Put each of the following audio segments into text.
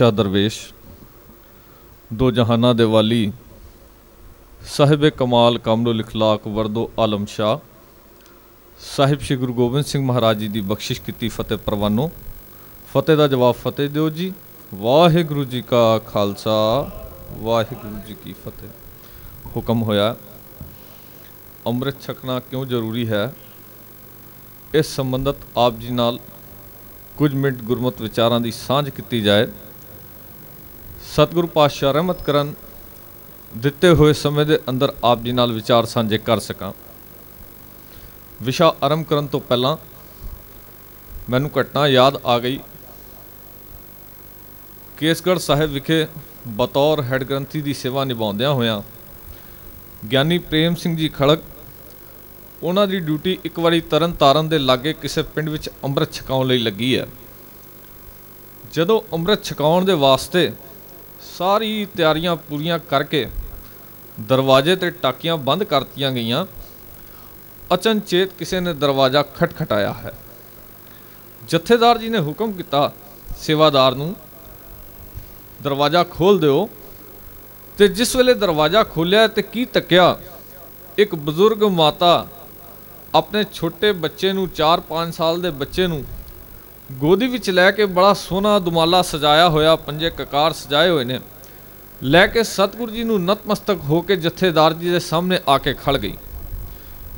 ਸ਼ਾਹ ਦਰਵੇਸ਼, ਦੋ ਜਹਾਨਾਂ ਦੇ ਵਾਲੀ, ਸਾਹਿਬ ਕਮਾਲ ਕਮਲੁਲ ਇਖਲਾਕ ਵਰਦੋ ਆਲਮ ਸ਼ਾਹ, ਸਾਹਿਬ ਸ੍ਰੀ ਗੁਰੂ ਗੋਬਿੰਦ ਸਿੰਘ ਮਹਾਰਾਜ ਜੀ ਦੀ ਬਖਸ਼ਿਸ਼ ਕੀਤੀ ਫਤਿਹ ਪ੍ਰਵਾਨੋ। ਫਤਿਹ ਦਾ ਜਵਾਬ ਫਤਿਹ ਦਿਓ ਜੀ। ਵਾਹਿਗੁਰੂ ਜੀ ਕਾ ਖਾਲਸਾ, ਵਾਹਿਗੁਰੂ ਜੀ ਕੀ ਫਤਿਹ। ਹੁਕਮ ਹੋਇਆ, ਅੰਮ੍ਰਿਤ ਛਕਣਾ ਕਿਉਂ ਜ਼ਰੂਰੀ ਹੈ? ਇਸ ਸੰਬੰਧਤ ਆਪ ਜੀ ਨਾਲ ਕੁਝ ਮਿੰਟ ਗੁਰਮਤ ਵਿਚਾਰਾਂ ਦੀ ਸਾਂਝ ਕੀਤੀ ਜਾਏ। ਸਤਿਗੁਰੂ ਪਾਤਸ਼ਾਹ ਰਹਿਮਤ ਕਰਨ ਦਿੱਤੇ ਹੋਏ ਸਮੇਂ ਦੇ ਅੰਦਰ ਆਪ ਜੀ ਨਾਲ ਵਿਚਾਰ ਸਾਂਝੇ ਕਰ ਸਕਾਂ। ਵਿਸ਼ਾ ਆਰੰਭ ਕਰਨ ਤੋਂ ਪਹਿਲਾਂ ਮੈਨੂੰ ਘਟਨਾ ਯਾਦ ਆ ਗਈ। ਕੇਸਗੜ੍ਹ ਸਾਹਿਬ ਵਿਖੇ ਬਤੌਰ ਹੈੱਡ ਗ੍ਰੰਥੀ ਦੀ ਸੇਵਾ ਨਿਭਾਉਂਦਿਆਂ ਹੋਇਆਂ ਗਿਆਨੀ ਪ੍ਰੇਮ ਸਿੰਘ ਜੀ ਖੜਕ ਉਹਨਾਂ ਦੀ ਡਿਊਟੀ ਇੱਕ ਵਾਰੀ ਤਰਨ ਤਾਰਨ ਦੇ ਲਾਗੇ ਕਿਸੇ ਪਿੰਡ ਵਿੱਚ ਅੰਮ੍ਰਿਤ ਛਕਾਉਣ ਲਈ ਲੱਗੀ ਹੈ। ਜਦੋਂ ਅੰਮ੍ਰਿਤ ਛਕਾਉਣ ਦੇ ਵਾਸਤੇ ਸਾਰੀ ਤਿਆਰੀਆਂ ਪੂਰੀਆਂ ਕਰਕੇ ਦਰਵਾਜ਼ੇ ਤੇ ਟਾਕੀਆਂ ਬੰਦ ਕਰਤੀਆਂ ਗਈਆਂ। ਅਚਨਚੇਤ ਕਿਸੇ ਨੇ ਦਰਵਾਜ਼ਾ ਖਟਖਟਾਇਆ ਹੈ। ਜਥੇਦਾਰ ਜੀ ਨੇ ਹੁਕਮ ਕੀਤਾ ਸੇਵਾਦਾਰ ਨੂੰ, ਦਰਵਾਜ਼ਾ ਖੋਲ ਦਿਓ ਤੇ ਜਿਸ ਵੇਲੇ ਦਰਵਾਜ਼ਾ ਖੋਲਿਆ ਤੇ ਕੀ ਤੱਕਿਆ, ਇੱਕ ਬਜ਼ੁਰਗ ਮਾਤਾ ਆਪਣੇ ਛੋਟੇ ਬੱਚੇ ਨੂੰ 4-5 ਸਾਲ ਦੇ ਬੱਚੇ ਨੂੰ ਗੋਦੀ ਵਿੱਚ ਲੈ ਕੇ ਬੜਾ ਸੋਹਣਾ ਦੁਮਾਲਾ ਸਜਾਇਆ ਹੋਇਆ ਪੰਜੇ ਕਕਾਰ ਸਜਾਏ ਹੋਏ ਨੇ। ਲੈ ਕੇ ਸਤਿਗੁਰੂ ਜੀ ਨੂੰ ਨਤਮਸਤਕ ਹੋ ਕੇ ਜਥੇਦਾਰ ਜੀ ਦੇ ਸਾਹਮਣੇ ਆ ਕੇ ਖੜ ਗਈ।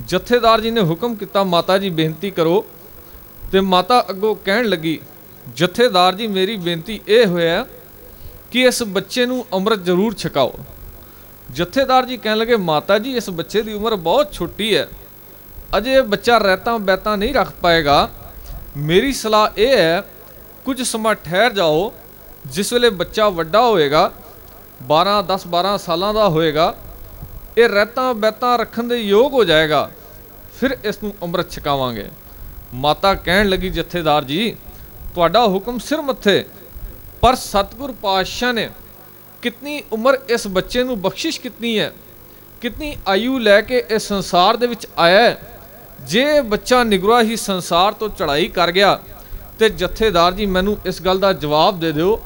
ਜਥੇਦਾਰ ਜੀ ਨੇ ਹੁਕਮ ਕੀਤਾ, ਮਾਤਾ ਜੀ ਬੇਨਤੀ ਕਰੋ। ਤੇ ਮਾਤਾ ਅੱਗੋਂ ਕਹਿਣ ਲੱਗੀ, ਜਥੇਦਾਰ ਜੀ ਮੇਰੀ ਬੇਨਤੀ ਇਹ ਹੋਇਆ ਕਿ ਇਸ ਬੱਚੇ ਨੂੰ ਅੰਮ੍ਰਿਤ ਜ਼ਰੂਰ ਛਕਾਓ। ਜਥੇਦਾਰ ਜੀ ਕਹਿਣ ਲੱਗੇ, ਮਾਤਾ ਜੀ, ਇਸ ਬੱਚੇ ਦੀ ਉਮਰ ਬਹੁਤ ਛੋਟੀ ਹੈ। ਅਜੇ ਇਹ ਬੱਚਾ ਰਹਿਤਾ ਬੈਤਾ ਨਹੀਂ ਰੱਖ ਪਾਏਗਾ। ਮੇਰੀ ਸਲਾਹ ਇਹ ਹੈ, ਕੁਝ ਸਮਾਂ ਠਹਿਰ ਜਾਓ, ਜਿਸ ਵੇਲੇ ਬੱਚਾ ਵੱਡਾ ਹੋਏਗਾ 12 10 12 ਸਾਲਾਂ ਦਾ ਹੋਏਗਾ, ਇਹ ਰਹਿਤਾਂ ਬੈਤਾ ਰੱਖਣ ਦੇ ਯੋਗ ਹੋ ਜਾਏਗਾ, ਫਿਰ ਇਸ ਨੂੰ ਅੰਮ੍ਰਿਤ ਛਕਾਵਾਂਗੇ। ਮਾਤਾ ਕਹਿਣ ਲੱਗੀ, ਜਥੇਦਾਰ ਜੀ, ਤੁਹਾਡਾ ਹੁਕਮ ਸਿਰ ਮੱਥੇ, ਪਰ ਸਤਿਗੁਰ ਪਾਤਸ਼ਾਹ ਨੇ ਕਿਤਨੀ ਉਮਰ ਇਸ ਬੱਚੇ ਨੂੰ ਬਖਸ਼ਿਸ਼ ਕਿਤਨੀ ਹੈ? ਕਿੰਨੀ ਆਯੂ ਲੈ ਕੇ ਇਸ ਸੰਸਾਰ ਦੇ ਵਿੱਚ ਆਇਆ ਹੈ? ਜੇ ਬੱਚਾ ਨਿਗਰਾ ਹੀ ਸੰਸਾਰ ਤੋਂ ਚੜ੍ਹਾਈ ਕਰ ਗਿਆ ਤੇ ਜਥੇਦਾਰ ਜੀ ਮੈਨੂੰ ਇਸ ਗੱਲ ਦਾ ਜਵਾਬ ਦੇ ਦਿਓ,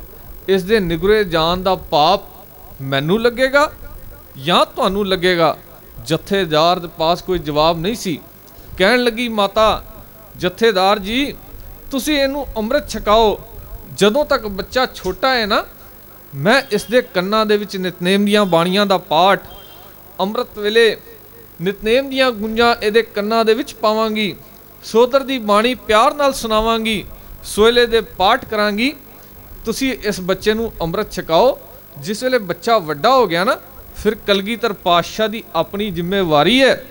ਇਸ ਦੇ ਨਿਗਰੇ ਜਾਣ ਦਾ ਪਾਪ ਮੈਨੂੰ ਲੱਗੇਗਾ ਜਾਂ ਤੁਹਾਨੂੰ ਲੱਗੇਗਾ? ਜਥੇਦਾਰ ਦੇ ਪਾਸ ਕੋਈ ਜਵਾਬ ਨਹੀਂ ਸੀ। ਕਹਿਣ ਲੱਗੀ, ਮਾਤਾ, ਜਥੇਦਾਰ ਜੀ, ਤੁਸੀਂ ਇਹਨੂੰ ਅੰਮ੍ਰਿਤ ਛਕਾਓ। ਜਦੋਂ ਤੱਕ ਬੱਚਾ ਛੋਟਾ ਹੈ ਨਾ, ਮੈਂ ਇਸ ਦੇ ਕੰਨਾਂ ਦੇ ਵਿੱਚ ਨਿਤਨੇਮ ਦੀਆਂ ਬਾਣੀਆਂ ਦਾ ਪਾਠ ਅੰਮ੍ਰਿਤ ਵੇਲੇ ਨਿਤਨੇਮ ਦੀਆਂ ਗੁੰਜਾਂ ਇਹਦੇ ਕੰਨਾਂ ਦੇ ਵਿੱਚ ਪਾਵਾਂਗੀ। ਸੋਦਰ ਦੀ ਬਾਣੀ ਪਿਆਰ ਨਾਲ ਸੁਣਾਵਾਂਗੀ। ਸੋਇਲੇ ਦੇ ਪਾਠ ਕਰਾਂਗੀ। ਤੁਸੀਂ ਇਸ ਬੱਚੇ ਨੂੰ ਅੰਮ੍ਰਿਤ ਛਕਾਓ। ਜਿਸ ਵੇਲੇ ਬੱਚਾ ਵੱਡਾ ਹੋ ਗਿਆ ਨਾ, ਫਿਰ ਕਲਗੀਧਰ ਪਾਤਸ਼ਾਹ ਦੀ ਆਪਣੀ ਜ਼ਿੰਮੇਵਾਰੀ ਹੈ।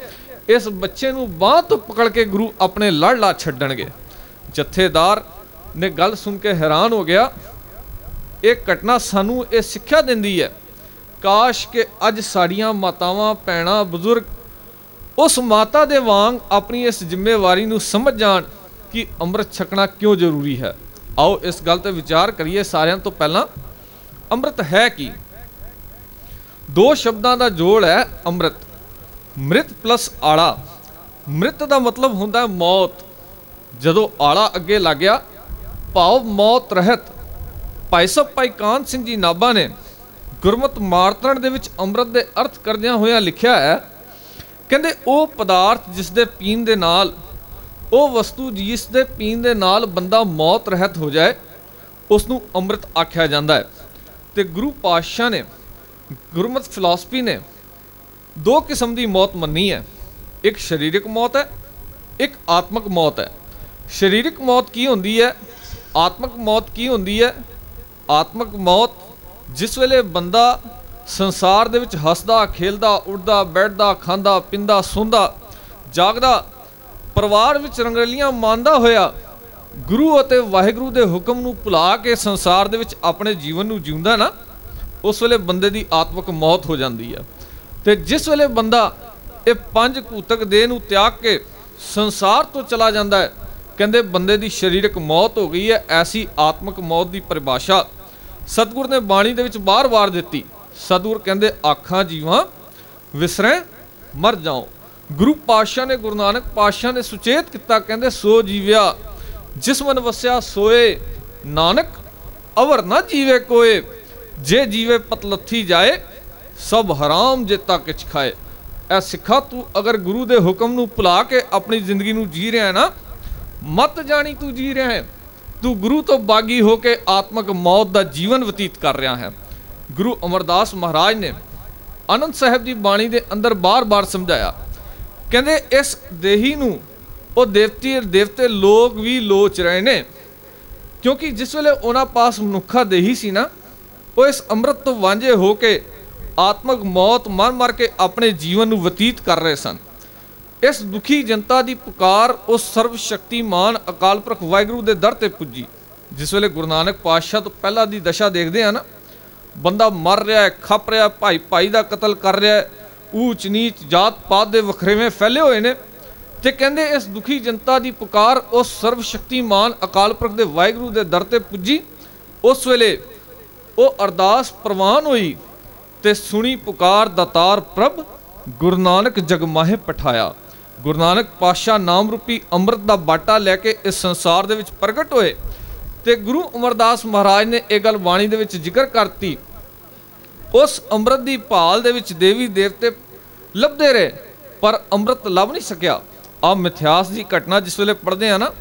ਇਸ ਬੱਚੇ ਨੂੰ ਬਾਹ ਤੋਂ ਪਕੜ ਕੇ ਗੁਰੂ ਆਪਣੇ ਲੜ ਲਾ ਛੱਡਣਗੇ। ਜਥੇਦਾਰ ਨੇ ਗੱਲ ਸੁਣ ਕੇ ਹੈਰਾਨ ਹੋ ਗਿਆ। ਇਹ ਘਟਨਾ ਸਾਨੂੰ ਇਹ ਸਿੱਖਿਆ ਦਿੰਦੀ ਹੈ। ਕਾਸ਼ ਕਿ ਅੱਜ ਸਾਡੀਆਂ ਮਾਤਾਵਾਂ ਪੈਣਾ ਬਜ਼ੁਰਗ ਉਸ ਮਾਤਾ ਦੇ ਵਾਂਗ ਆਪਣੀ ਇਸ ਜ਼ਿੰਮੇਵਾਰੀ ਨੂੰ ਸਮਝ ਜਾਣ ਕਿ ਅੰਮ੍ਰਿਤ ਛਕਣਾ ਕਿਉਂ ਜ਼ਰੂਰੀ ਹੈ। ਆਓ ਇਸ ਗੱਲ ਤੇ ਵਿਚਾਰ ਕਰੀਏ ਸਾਰਿਆਂ ਤੋਂ ਪਹਿਲਾਂ। ਅੰਮ੍ਰਿਤ ਹੈ ਕੀ? ਦੋ ਸ਼ਬਦਾਂ ਦਾ ਜੋੜ ਹੈ ਅੰਮ੍ਰਿਤ। ਮ੍ਰਿਤ ਪਲੱਸ ਆਲਾ। ਮ੍ਰਿਤ ਦਾ ਮਤਲਬ ਹੁੰਦਾ ਹੈ ਮੌਤ। ਜਦੋਂ ਆਲਾ ਅੱਗੇ ਲੱਗ ਗਿਆ, ਭਾਵ ਮੌਤ ਰਹਿਤ। ਭਾਈ ਸਾਹਿਬ, ਭਾਈ ਕਾਨ ਸਿੰਘ ਜੀ ਨਾਭਾ ਨੇ ਗੁਰਮਤ ਮਾਰਤਣ ਦੇ ਵਿੱਚ ਅੰਮ੍ਰਿਤ ਦੇ ਅਰਥ ਕਰਦਿਆਂ ਹੋਇਆ ਲਿਖਿਆ ਹੈ ਕਹਿੰਦੇ ਉਹ ਪਦਾਰਥ ਜਿਸ ਦੇ ਪੀਣ ਦੇ ਨਾਲ, ਉਹ ਵਸਤੂ ਜਿਸ ਦੇ ਪੀਣ ਦੇ ਨਾਲ ਬੰਦਾ ਮੌਤ ਰਹਿਤ ਹੋ ਜਾਏ ਉਸ ਨੂੰ ਅੰਮ੍ਰਿਤ ਆਖਿਆ ਜਾਂਦਾ ਹੈ। ਤੇ ਗੁਰੂ ਪਾਤਸ਼ਾਹ ਨੇ, ਗੁਰਮਤ ਫਿਲਾਸਫੀ ਨੇ ਦੋ ਕਿਸਮ ਦੀ ਮੌਤ ਮੰਨੀ ਹੈ। ਇੱਕ ਸਰੀਰਕ ਮੌਤ ਹੈ, ਇੱਕ ਆਤਮਿਕ ਮੌਤ ਹੈ। ਸਰੀਰਕ ਮੌਤ ਕੀ ਹੁੰਦੀ ਹੈ? ਆਤਮਿਕ ਮੌਤ ਕੀ ਹੁੰਦੀ ਹੈ? ਆਤਮਿਕ ਮੌਤ ਜਿਸ ਵੇਲੇ ਬੰਦਾ ਸੰਸਾਰ ਦੇ ਵਿੱਚ ਹੱਸਦਾ, ਖੇਲਦਾ, ਉੱਡਦਾ, ਬੈਠਦਾ, ਖਾਂਦਾ, ਪਿੰਦਾ, ਸੌਂਦਾ, ਜਾਗਦਾ, ਪਰਿਵਾਰ ਵਿੱਚ ਰੰਗਲੀਆਂ ਮੰਨਦਾ ਹੋਇਆ ਗੁਰੂ ਅਤੇ ਵਾਹਿਗੁਰੂ ਦੇ ਹੁਕਮ ਨੂੰ ਭੁਲਾ ਕੇ ਸੰਸਾਰ ਦੇ ਵਿੱਚ ਆਪਣੇ ਜੀਵਨ ਨੂੰ ਜਿਉਂਦਾ ਨਾ, ਉਸ ਵੇਲੇ ਬੰਦੇ ਦੀ ਆਤਮਿਕ ਮੌਤ ਹੋ ਜਾਂਦੀ ਹੈ ਤੇ ਜਿਸ ਵੇਲੇ ਬੰਦਾ ਇਹ ਪੰਜ ਭੂਤਕ ਦੇਹ ਨੂੰ ਤਿਆਗ ਕੇ ਸੰਸਾਰ ਤੋਂ ਚਲਾ ਜਾਂਦਾ ਹੈ, ਕਹਿੰਦੇ ਬੰਦੇ ਦੀ ਸਰੀਰਕ ਮੌਤ ਹੋ ਗਈ ਹੈ, ਐਸੀ ਆਤਮਿਕ ਮੌਤ ਦੀ ਪਰਿਭਾਸ਼ਾ ਸਤਿਗੁਰ ਨੇ ਬਾਣੀ ਦੇ ਵਿੱਚ ਬਾਰ-ਬਾਰ ਦਿੱਤੀ। ਸਤਿਗੁਰ ਕਹਿੰਦੇ, ਆਖਾਂ ਜੀਵਾਂ, ਵਿਸਰੈ, ਮਰ ਜਾਓ। ਗੁਰੂ ਪਾਤਸ਼ਾਹ ਨੇ, ਗੁਰੂ ਨਾਨਕ ਪਾਤਸ਼ਾਹ ਨੇ ਸੁਚੇਤ ਕੀਤਾ, ਕਹਿੰਦੇ, ਸੋ ਜੀਵਿਆ, ਜਿਸ ਮਨ ਵਸਿਆ ਸੋਏ, ਨਾਨਕ ਅਵਰ ਨਾ ਜੀਵੇ ਕੋਏ। ਜੇ ਜੀਵੇ ਪਤਲੱਥੀ ਜਾਏ, ਸਭ ਹਰਾਮ ਜੇਤਾ ਕਿਛ ਖਾਏ। ਐ ਸਿੱਖਾ, ਤੂੰ ਅਗਰ ਗੁਰੂ ਦੇ ਹੁਕਮ ਨੂੰ ਭੁਲਾ ਕੇ ਆਪਣੀ ਜ਼ਿੰਦਗੀ ਨੂੰ ਜੀ ਰਿਹਾ ਨਾ, ਮਤ ਜਾਣੀ ਤੂੰ ਜੀ ਰਿਹਾ ਹੈ। ਤੂੰ ਗੁਰੂ ਤੋਂ ਬਾਗੀ ਹੋ ਕੇ ਆਤਮਕ ਮੌਤ ਦਾ ਜੀਵਨ ਬਤੀਤ ਕਰ ਰਿਹਾ ਹੈ। ਗੁਰੂ ਅਮਰਦਾਸ ਮਹਾਰਾਜ ਨੇ ਆਨੰਦ ਸਾਹਿਬ ਦੀ ਬਾਣੀ ਦੇ ਅੰਦਰ ਬਾਰ-ਬਾਰ ਸਮਝਾਇਆ। ਕਹਿੰਦੇ, ਇਸ ਦੇਹੀ ਨੂੰ ਉਹ ਦੇਵਤੀ, ਦੇਵਤੇ ਲੋਕ ਵੀ ਲੋਚ ਰਹੇ ਨੇ। ਕਿਉਂਕਿ ਜਿਸ ਵੇਲੇ ਉਹਨਾਂ ਪਾਸ ਮਨੁੱਖਾ ਦੇਹੀ ਸੀ ਨਾ, ਉਹ ਇਸ ਅੰਮ੍ਰਿਤ ਤੋਂ ਵਾਂਝੇ ਹੋ ਕੇ ਆਤਮਕ ਮੌਤ ਮਰ ਮਰ ਕੇ ਆਪਣੇ ਜੀਵਨ ਨੂੰ ਬਤੀਤ ਕਰ ਰਹੇ ਸਨ। ਇਸ ਦੁਖੀ ਜਨਤਾ ਦੀ ਪੁਕਾਰ ਉਸ ਸਰਵ ਸ਼ਕਤੀਮਾਨ ਅਕਾਲ ਪੁਰਖ ਵਾਹਿਗੁਰੂ ਦੇ ਦਰ ਤੇ ਪੁੱਜੀ, ਜਿਸ ਵੇਲੇ ਗੁਰੂ ਨਾਨਕ ਪਾਤਸ਼ਾਹ ਤੋਂ ਪਹਿਲਾਂ ਦੀ ਦਸ਼ਾ ਦੇਖਦੇ ਆ ਨਾ ਬੰਦਾ ਮਰ ਰਿਹਾ ਹੈ, ਖੱਪ ਰਿਹਾ ਭਾਈ ਭਾਈ ਦਾ ਕਤਲ ਕਰ ਰਿਹਾ ਹੈ, ਊਚ ਨੀਚ ਜਾਤ ਪਾਤ ਦੇ ਵਖਰੇਵੇਂ ਫੈਲੇ ਹੋਏ ਨੇ ਤੇ ਕਹਿੰਦੇ ਇਸ ਦੁਖੀ ਜਨਤਾ ਦੀ ਪੁਕਾਰ ਉਸ ਸਰਵ ਸ਼ਕਤੀਮਾਨ ਅਕਾਲ ਪੁਰਖ ਦੇ ਵਾਹਿਗੁਰੂ ਦੇ ਦਰ ਤੇ ਪੁੱਜੀ। ਉਸ ਵੇਲੇ ਉਹ ਅਰਦਾਸ ਪ੍ਰਵਾਨ ਹੋਈ ਤੇ ਸੁਣੀ ਪੁਕਾਰ ਦਾਤਾਰ ਪ੍ਰਭ, ਗੁਰੂ ਨਾਨਕ ਜਗਮਾਹੇ ਪਠਾਇਆ। ਗੁਰੂ ਨਾਨਕ ਪਾਤਸ਼ਾਹ ਨਾਮ ਰੂਪੀ ਅੰਮ੍ਰਿਤ ਦਾ ਬਾਟਾ ਲੈ ਕੇ ਇਸ ਸੰਸਾਰ ਦੇ ਵਿੱਚ ਪ੍ਰਗਟ ਹੋਏ। ਤੇ ਗੁਰੂ ਅਮਰਦਾਸ ਮਹਾਰਾਜ ਨੇ ਇਹ ਗੱਲ ਬਾਣੀ ਦੇ ਵਿੱਚ ਜ਼ਿਕਰ ਕਰਤੀ। ਉਸ ਅੰਮ੍ਰਿਤ ਦੀ ਭਾਲ ਦੇ ਵਿੱਚ ਦੇਵੀ ਦੇਵਤੇ ਲੱਭਦੇ ਰਹੇ, ਪਰ ਅੰਮ੍ਰਿਤ ਲੱਭ ਨਹੀਂ ਸਕਿਆ। ਆ ਮਿਥਿਆਸ ਦੀ ਘਟਨਾ ਜਿਸ ਵੇਲੇ ਪੜ੍ਹਦੇ ਆ ਨਾ,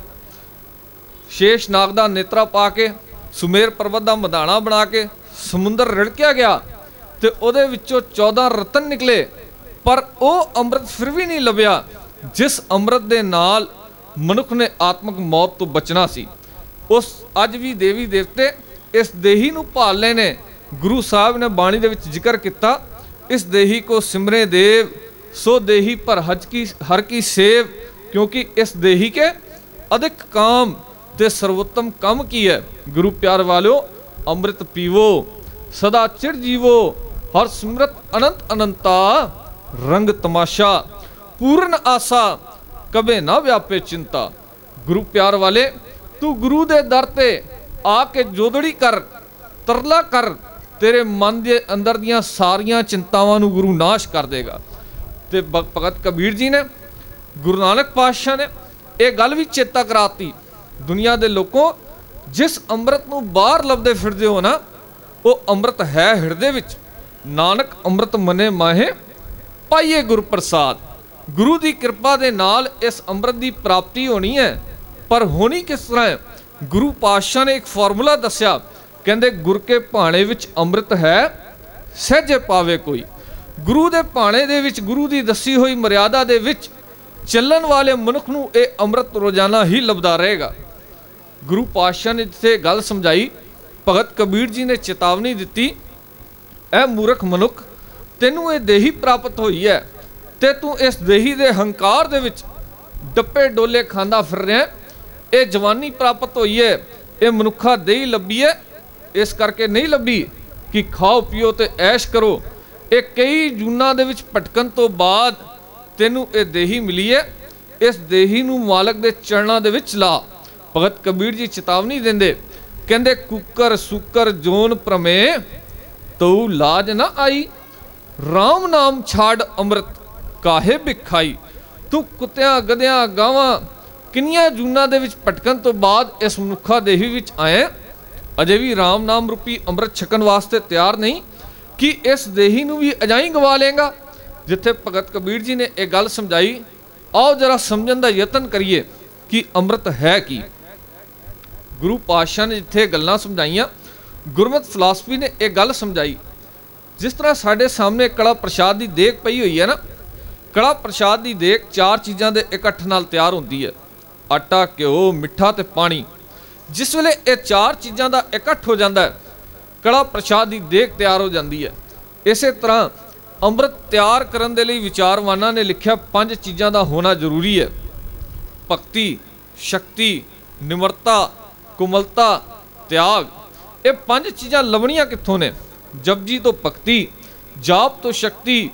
ਸ਼ੇਸ਼ ਨਾਗ ਦਾ ਨੇਤਰਾ ਪਾ ਕੇ, ਸੁਮੇਰ ਪਰਬਤ ਦਾ ਮਦਾਨਾ ਬਣਾ ਕੇ, ਸਮੁੰਦਰ ਰਿੜਕਿਆ ਗਿਆ ਤੇ ਉਹਦੇ ਵਿੱਚੋਂ 14 ਰਤਨ ਨਿਕਲੇ, ਪਰ ਉਹ ਅੰਮ੍ਰਿਤ ਫਿਰ ਵੀ ਨਹੀਂ ਲੱਭਿਆ, ਜਿਸ ਅੰਮ੍ਰਿਤ ਦੇ ਨਾਲ ਮਨੁੱਖ ਨੇ ਆਤਮਿਕ ਮੌਤ ਤੋਂ ਬਚਣਾ ਸੀ। ਉਸ ਅੱਜ ਵੀ ਦੇਵੀ ਦੇਵਤੇ ਇਸ ਦੇਹੀ ਨੂੰ ਭਾਲ ਨੇ। ਗੁਰੂ ਸਾਹਿਬ ਨੇ ਬਾਣੀ ਦੇ ਵਿੱਚ ਜ਼ਿਕਰ ਕੀਤਾ, ਇਸ ਦੇਹੀ ਕੋ ਸਿਮਰੇ ਦੇਵ, ਸੋ ਦੇਹੀ ਪਰ ਹਜ ਕੀ, ਹਰ ਕੀ ਸੇਵ, ਕਿਉਂਕਿ ਇਸ ਦੇਹੀ ਕੇ ਅਧਿਕ ਕਾਮ ਤੇ ਸਰਵੋਤਮ ਕੰਮ ਕੀ ਹੈ। ਗੁਰੂ ਪਿਆਰ ਵਾਲਿਓ, ਅੰਮ੍ਰਿਤ ਪੀਵੋ, ਸਦਾ ਚਿਰ ਜੀਵੋ, ਹਰ ਸਿਮਰਤ ਅਨੰਤ ਅਨੰਤਾ, ਰੰਗ ਤਮਾਸ਼ਾ, ਪੂਰਨ ਆਸਾ, ਕਬੇ ਨਾ ਵਿਆਪੇ ਚਿੰਤਾ। ਗੁਰੂ ਪਿਆਰ ਵਾਲੇ ਤੂੰ ਗੁਰੂ ਦੇ ਦਰ ਤੇ ਆ ਕੇ ਜੋਦੜੀ ਕਰ, ਤਰਲਾ ਕਰ, ਤੇਰੇ ਮਨ ਦੇ ਅੰਦਰ ਦੀਆਂ ਸਾਰੀਆਂ ਚਿੰਤਾਵਾਂ ਨੂੰ ਗੁਰੂ ਨਾਸ਼ ਕਰ ਦੇਗਾ। ਤੇ ਭ- ਭਗਤ ਕਬੀਰ ਜੀ ਨੇ, ਗੁਰੂ ਨਾਨਕ ਪਾਤਸ਼ਾਹ ਨੇ ਇਹ ਗੱਲ ਵੀ ਚੇਤਾ ਕਰਾਤੀ ਦੁਨੀਆ ਦੇ ਲੋਕੋ, ਜਿਸ ਅੰਮ੍ਰਿਤ ਨੂੰ ਬਾਹਰ ਲੱਭਦੇ ਫਿਰਦੇ ਹੋ ਨਾ, ਉਹ ਅੰਮ੍ਰਿਤ ਹੈ ਹਿਰਦੇ ਵਿੱਚ। ਨਾਨਕ ਅੰਮ੍ਰਿਤ ਮਨੇ ਮਾਹੇ, ਪਾਈਏ ਗੁਰ ਪ੍ਰਸਾਦ ਗੁਰੂ ਦੀ ਕਿਰਪਾ ਦੇ ਨਾਲ ਇਸ ਅੰਮ੍ਰਿਤ ਦੀ ਪ੍ਰਾਪਤੀ ਹੋਣੀ ਹੈ। ਪਰ ਹੋਣੀ ਕਿਸ ਤਰ੍ਹਾਂ ਹੈ? ਗੁਰੂ ਪਾਤਸ਼ਾਹ ਨੇ ਇੱਕ ਫਾਰਮੂਲਾ ਦੱਸਿਆ, ਕਹਿੰਦੇ ਗੁਰ ਕੇ ਭਾਣੇ ਵਿੱਚ ਅੰਮ੍ਰਿਤ ਹੈ, ਸਹਿਜੇ ਪਾਵੇ ਕੋਈ। ਗੁਰੂ ਦੇ ਭਾਣੇ ਦੇ ਵਿੱਚ ਗੁਰੂ ਦੀ ਦੱਸੀ ਹੋਈ ਮਰਿਆਦਾ ਦੇ ਵਿੱਚ ਚੱਲਣ ਵਾਲੇ ਮਨੁੱਖ ਨੂੰ ਇਹ ਅੰਮ੍ਰਿਤ ਰੋਜ਼ਾਨਾ ਹੀ ਲੱਭਦਾ ਰਹੇਗਾ। ਗੁਰੂ ਪਾਤਸ਼ਾਹ ਨੇ ਜਿੱਥੇ ਗੱਲ ਸਮਝਾਈ, ਭਗਤ ਕਬੀਰ ਜੀ ਨੇ ਚੇਤਾਵਨੀ ਦਿੱਤੀ ਇਹ ਮੂਰਖ ਮਨੁੱਖ, ਤੈਨੂੰ ਇਹ ਦੇਹੀ ਪ੍ਰਾਪਤ ਹੋਈ ਹੈ ਤੇ ਤੂੰ ਇਸ ਦੇਹੀ ਦੇ ਹੰਕਾਰ ਦੇ ਵਿੱਚ ਡੱਪੇ ਡੋਲੇ ਖਾਂਦਾ ਫਿਰ ਰਿਹਾ ਇਹ ਜਵਾਨੀ ਪ੍ਰਾਪਤ ਹੋਈ ਹੈ, ਇਹ ਮਨੁੱਖਾ ਦੇਹੀ ਲੱਭੀ ਹੈ, ਇਸ ਕਰਕੇ ਨਹੀਂ ਲੱਭੀ ਕਿ ਖਾਓ ਪੀਓ ਤੇ ਐਸ਼ ਕਰੋ। ਇਹ ਕਈ ਜੂਨਾਂ ਦੇ ਵਿੱਚ ਭਟਕਣ ਤੋਂ ਬਾਅਦ ਤੈਨੂੰ ਇਹ ਦੇਹੀ ਮਿਲੀ ਹੈ, ਇਸ ਦੇਹੀ ਨੂੰ ਮਾਲਕ ਦੇ ਚਰਨਾਂ ਦੇ ਵਿੱਚ ਲਾ। ਭਗਤ ਕਬੀਰ ਜੀ ਚੇਤਾਵਨੀ ਦਿੰਦੇ, ਕਹਿੰਦੇ, ਕੁੱਕਰ, ਸੁੱਕਰ, ਜੋਨ ਪ੍ਰਮੇ, ਤਉ ਲਾਜ ਨਾ ਆਈ। RAM ਨਾਮ ਛਾੜ ਅੰਮ੍ਰਿਤ ਕਾਹੇ ਭਿਖਾਈ। ਤੂੰ ਕੁੱਤਿਆਂ, ਗਧਿਆਂ, ਗਾਵਾਂ ਕਿੰਨੀਆਂ ਜੂਨਾਂ ਦੇ ਵਿੱਚ ਭਟਕਣ ਤੋਂ ਬਾਅਦ ਇਸ ਮਨੁੱਖਾ ਦੇਹੀ ਵਿੱਚ ਆਏ ਅਜੇ ਵੀ RAM ਨਾਮ ਰੂਪੀ ਅੰਮ੍ਰਿਤ ਛਕਣ ਵਾਸਤੇ ਤਿਆਰ ਨਹੀਂ। ਕਿ ਇਸ ਦੇਹੀ ਨੂੰ ਵੀ ਅਜਾਈ ਗਵਾ ਲੇਗਾ ਜਿੱਥੇ ਭਗਤ ਕਬੀਰ ਜੀ ਨੇ ਇਹ ਗੱਲ ਸਮਝਾਈ, ਆਓ ਜਰਾ ਸਮਝਣ ਦਾ ਯਤਨ ਕਰੀਏ ਕਿ ਅੰਮ੍ਰਿਤ ਹੈ ਕੀ। ਗੁਰੂ ਪਾਤਸ਼ਾਹ ਨੇ ਜਿੱਥੇ ਗੱਲਾਂ ਸਮਝਾਈਆਂ, ਗੁਰਮਤਿ ਫਿਲਾਸਫੀ ਨੇ ਇਹ ਗੱਲ ਸਮਝਾਈ। ਜਿਸ ਤਰ੍ਹਾਂ ਸਾਡੇ ਸਾਹਮਣੇ ਕੜਾ ਪ੍ਰਸ਼ਾਦ ਦੀ ਦੇਖ ਪਈ ਹੋਈ ਹੈ ਨਾ ਕੜਾ ਪ੍ਰਸ਼ਾਦ ਦੀ ਦੇਖ ਚਾਰ ਚੀਜ਼ਾਂ ਦੇ ਇਕੱਠ ਨਾਲ ਤਿਆਰ ਹੁੰਦੀ ਹੈ। ਆਟਾ, ਘਿਓ, ਮਿੱਠਾ ਤੇ ਪਾਣੀ। ਜਿਸ ਵੇਲੇ ਇਹ ਚਾਰ ਚੀਜ਼ਾਂ ਦਾ ਇਕੱਠ ਹੋ ਜਾਂਦਾ ਹੈ ਕੜਾ ਪ੍ਰਸ਼ਾਦ ਦੀ ਦੇਖ ਤਿਆਰ ਹੋ ਜਾਂਦੀ ਹੈ। ਇਸੇ ਤਰ੍ਹਾਂ ਅੰਮ੍ਰਿਤ ਤਿਆਰ ਕਰਨ ਦੇ ਲਈ ਵਿਚਾਰਵਾਨਾਂ ਨੇ ਲਿਖਿਆ ਪੰਜ ਚੀਜ਼ਾਂ ਦਾ ਹੋਣਾ ਜ਼ਰੂਰੀ ਹੈ। ਭਗਤੀ, ਸ਼ਕਤੀ, ਨਿਮਰਤਾ, ਕੁਮਲਤਾ, ਤਿਆਗ। ਇਹ ਪੰਜ ਚੀਜ਼ਾਂ ਲਵਣੀਆਂ ਕਿੱਥੋਂ ਨੇ? ਜਪਜੀ ਤੋਂ ਭਗਤੀ, ਜਾਪ ਤੋਂ ਸ਼ਕਤੀ,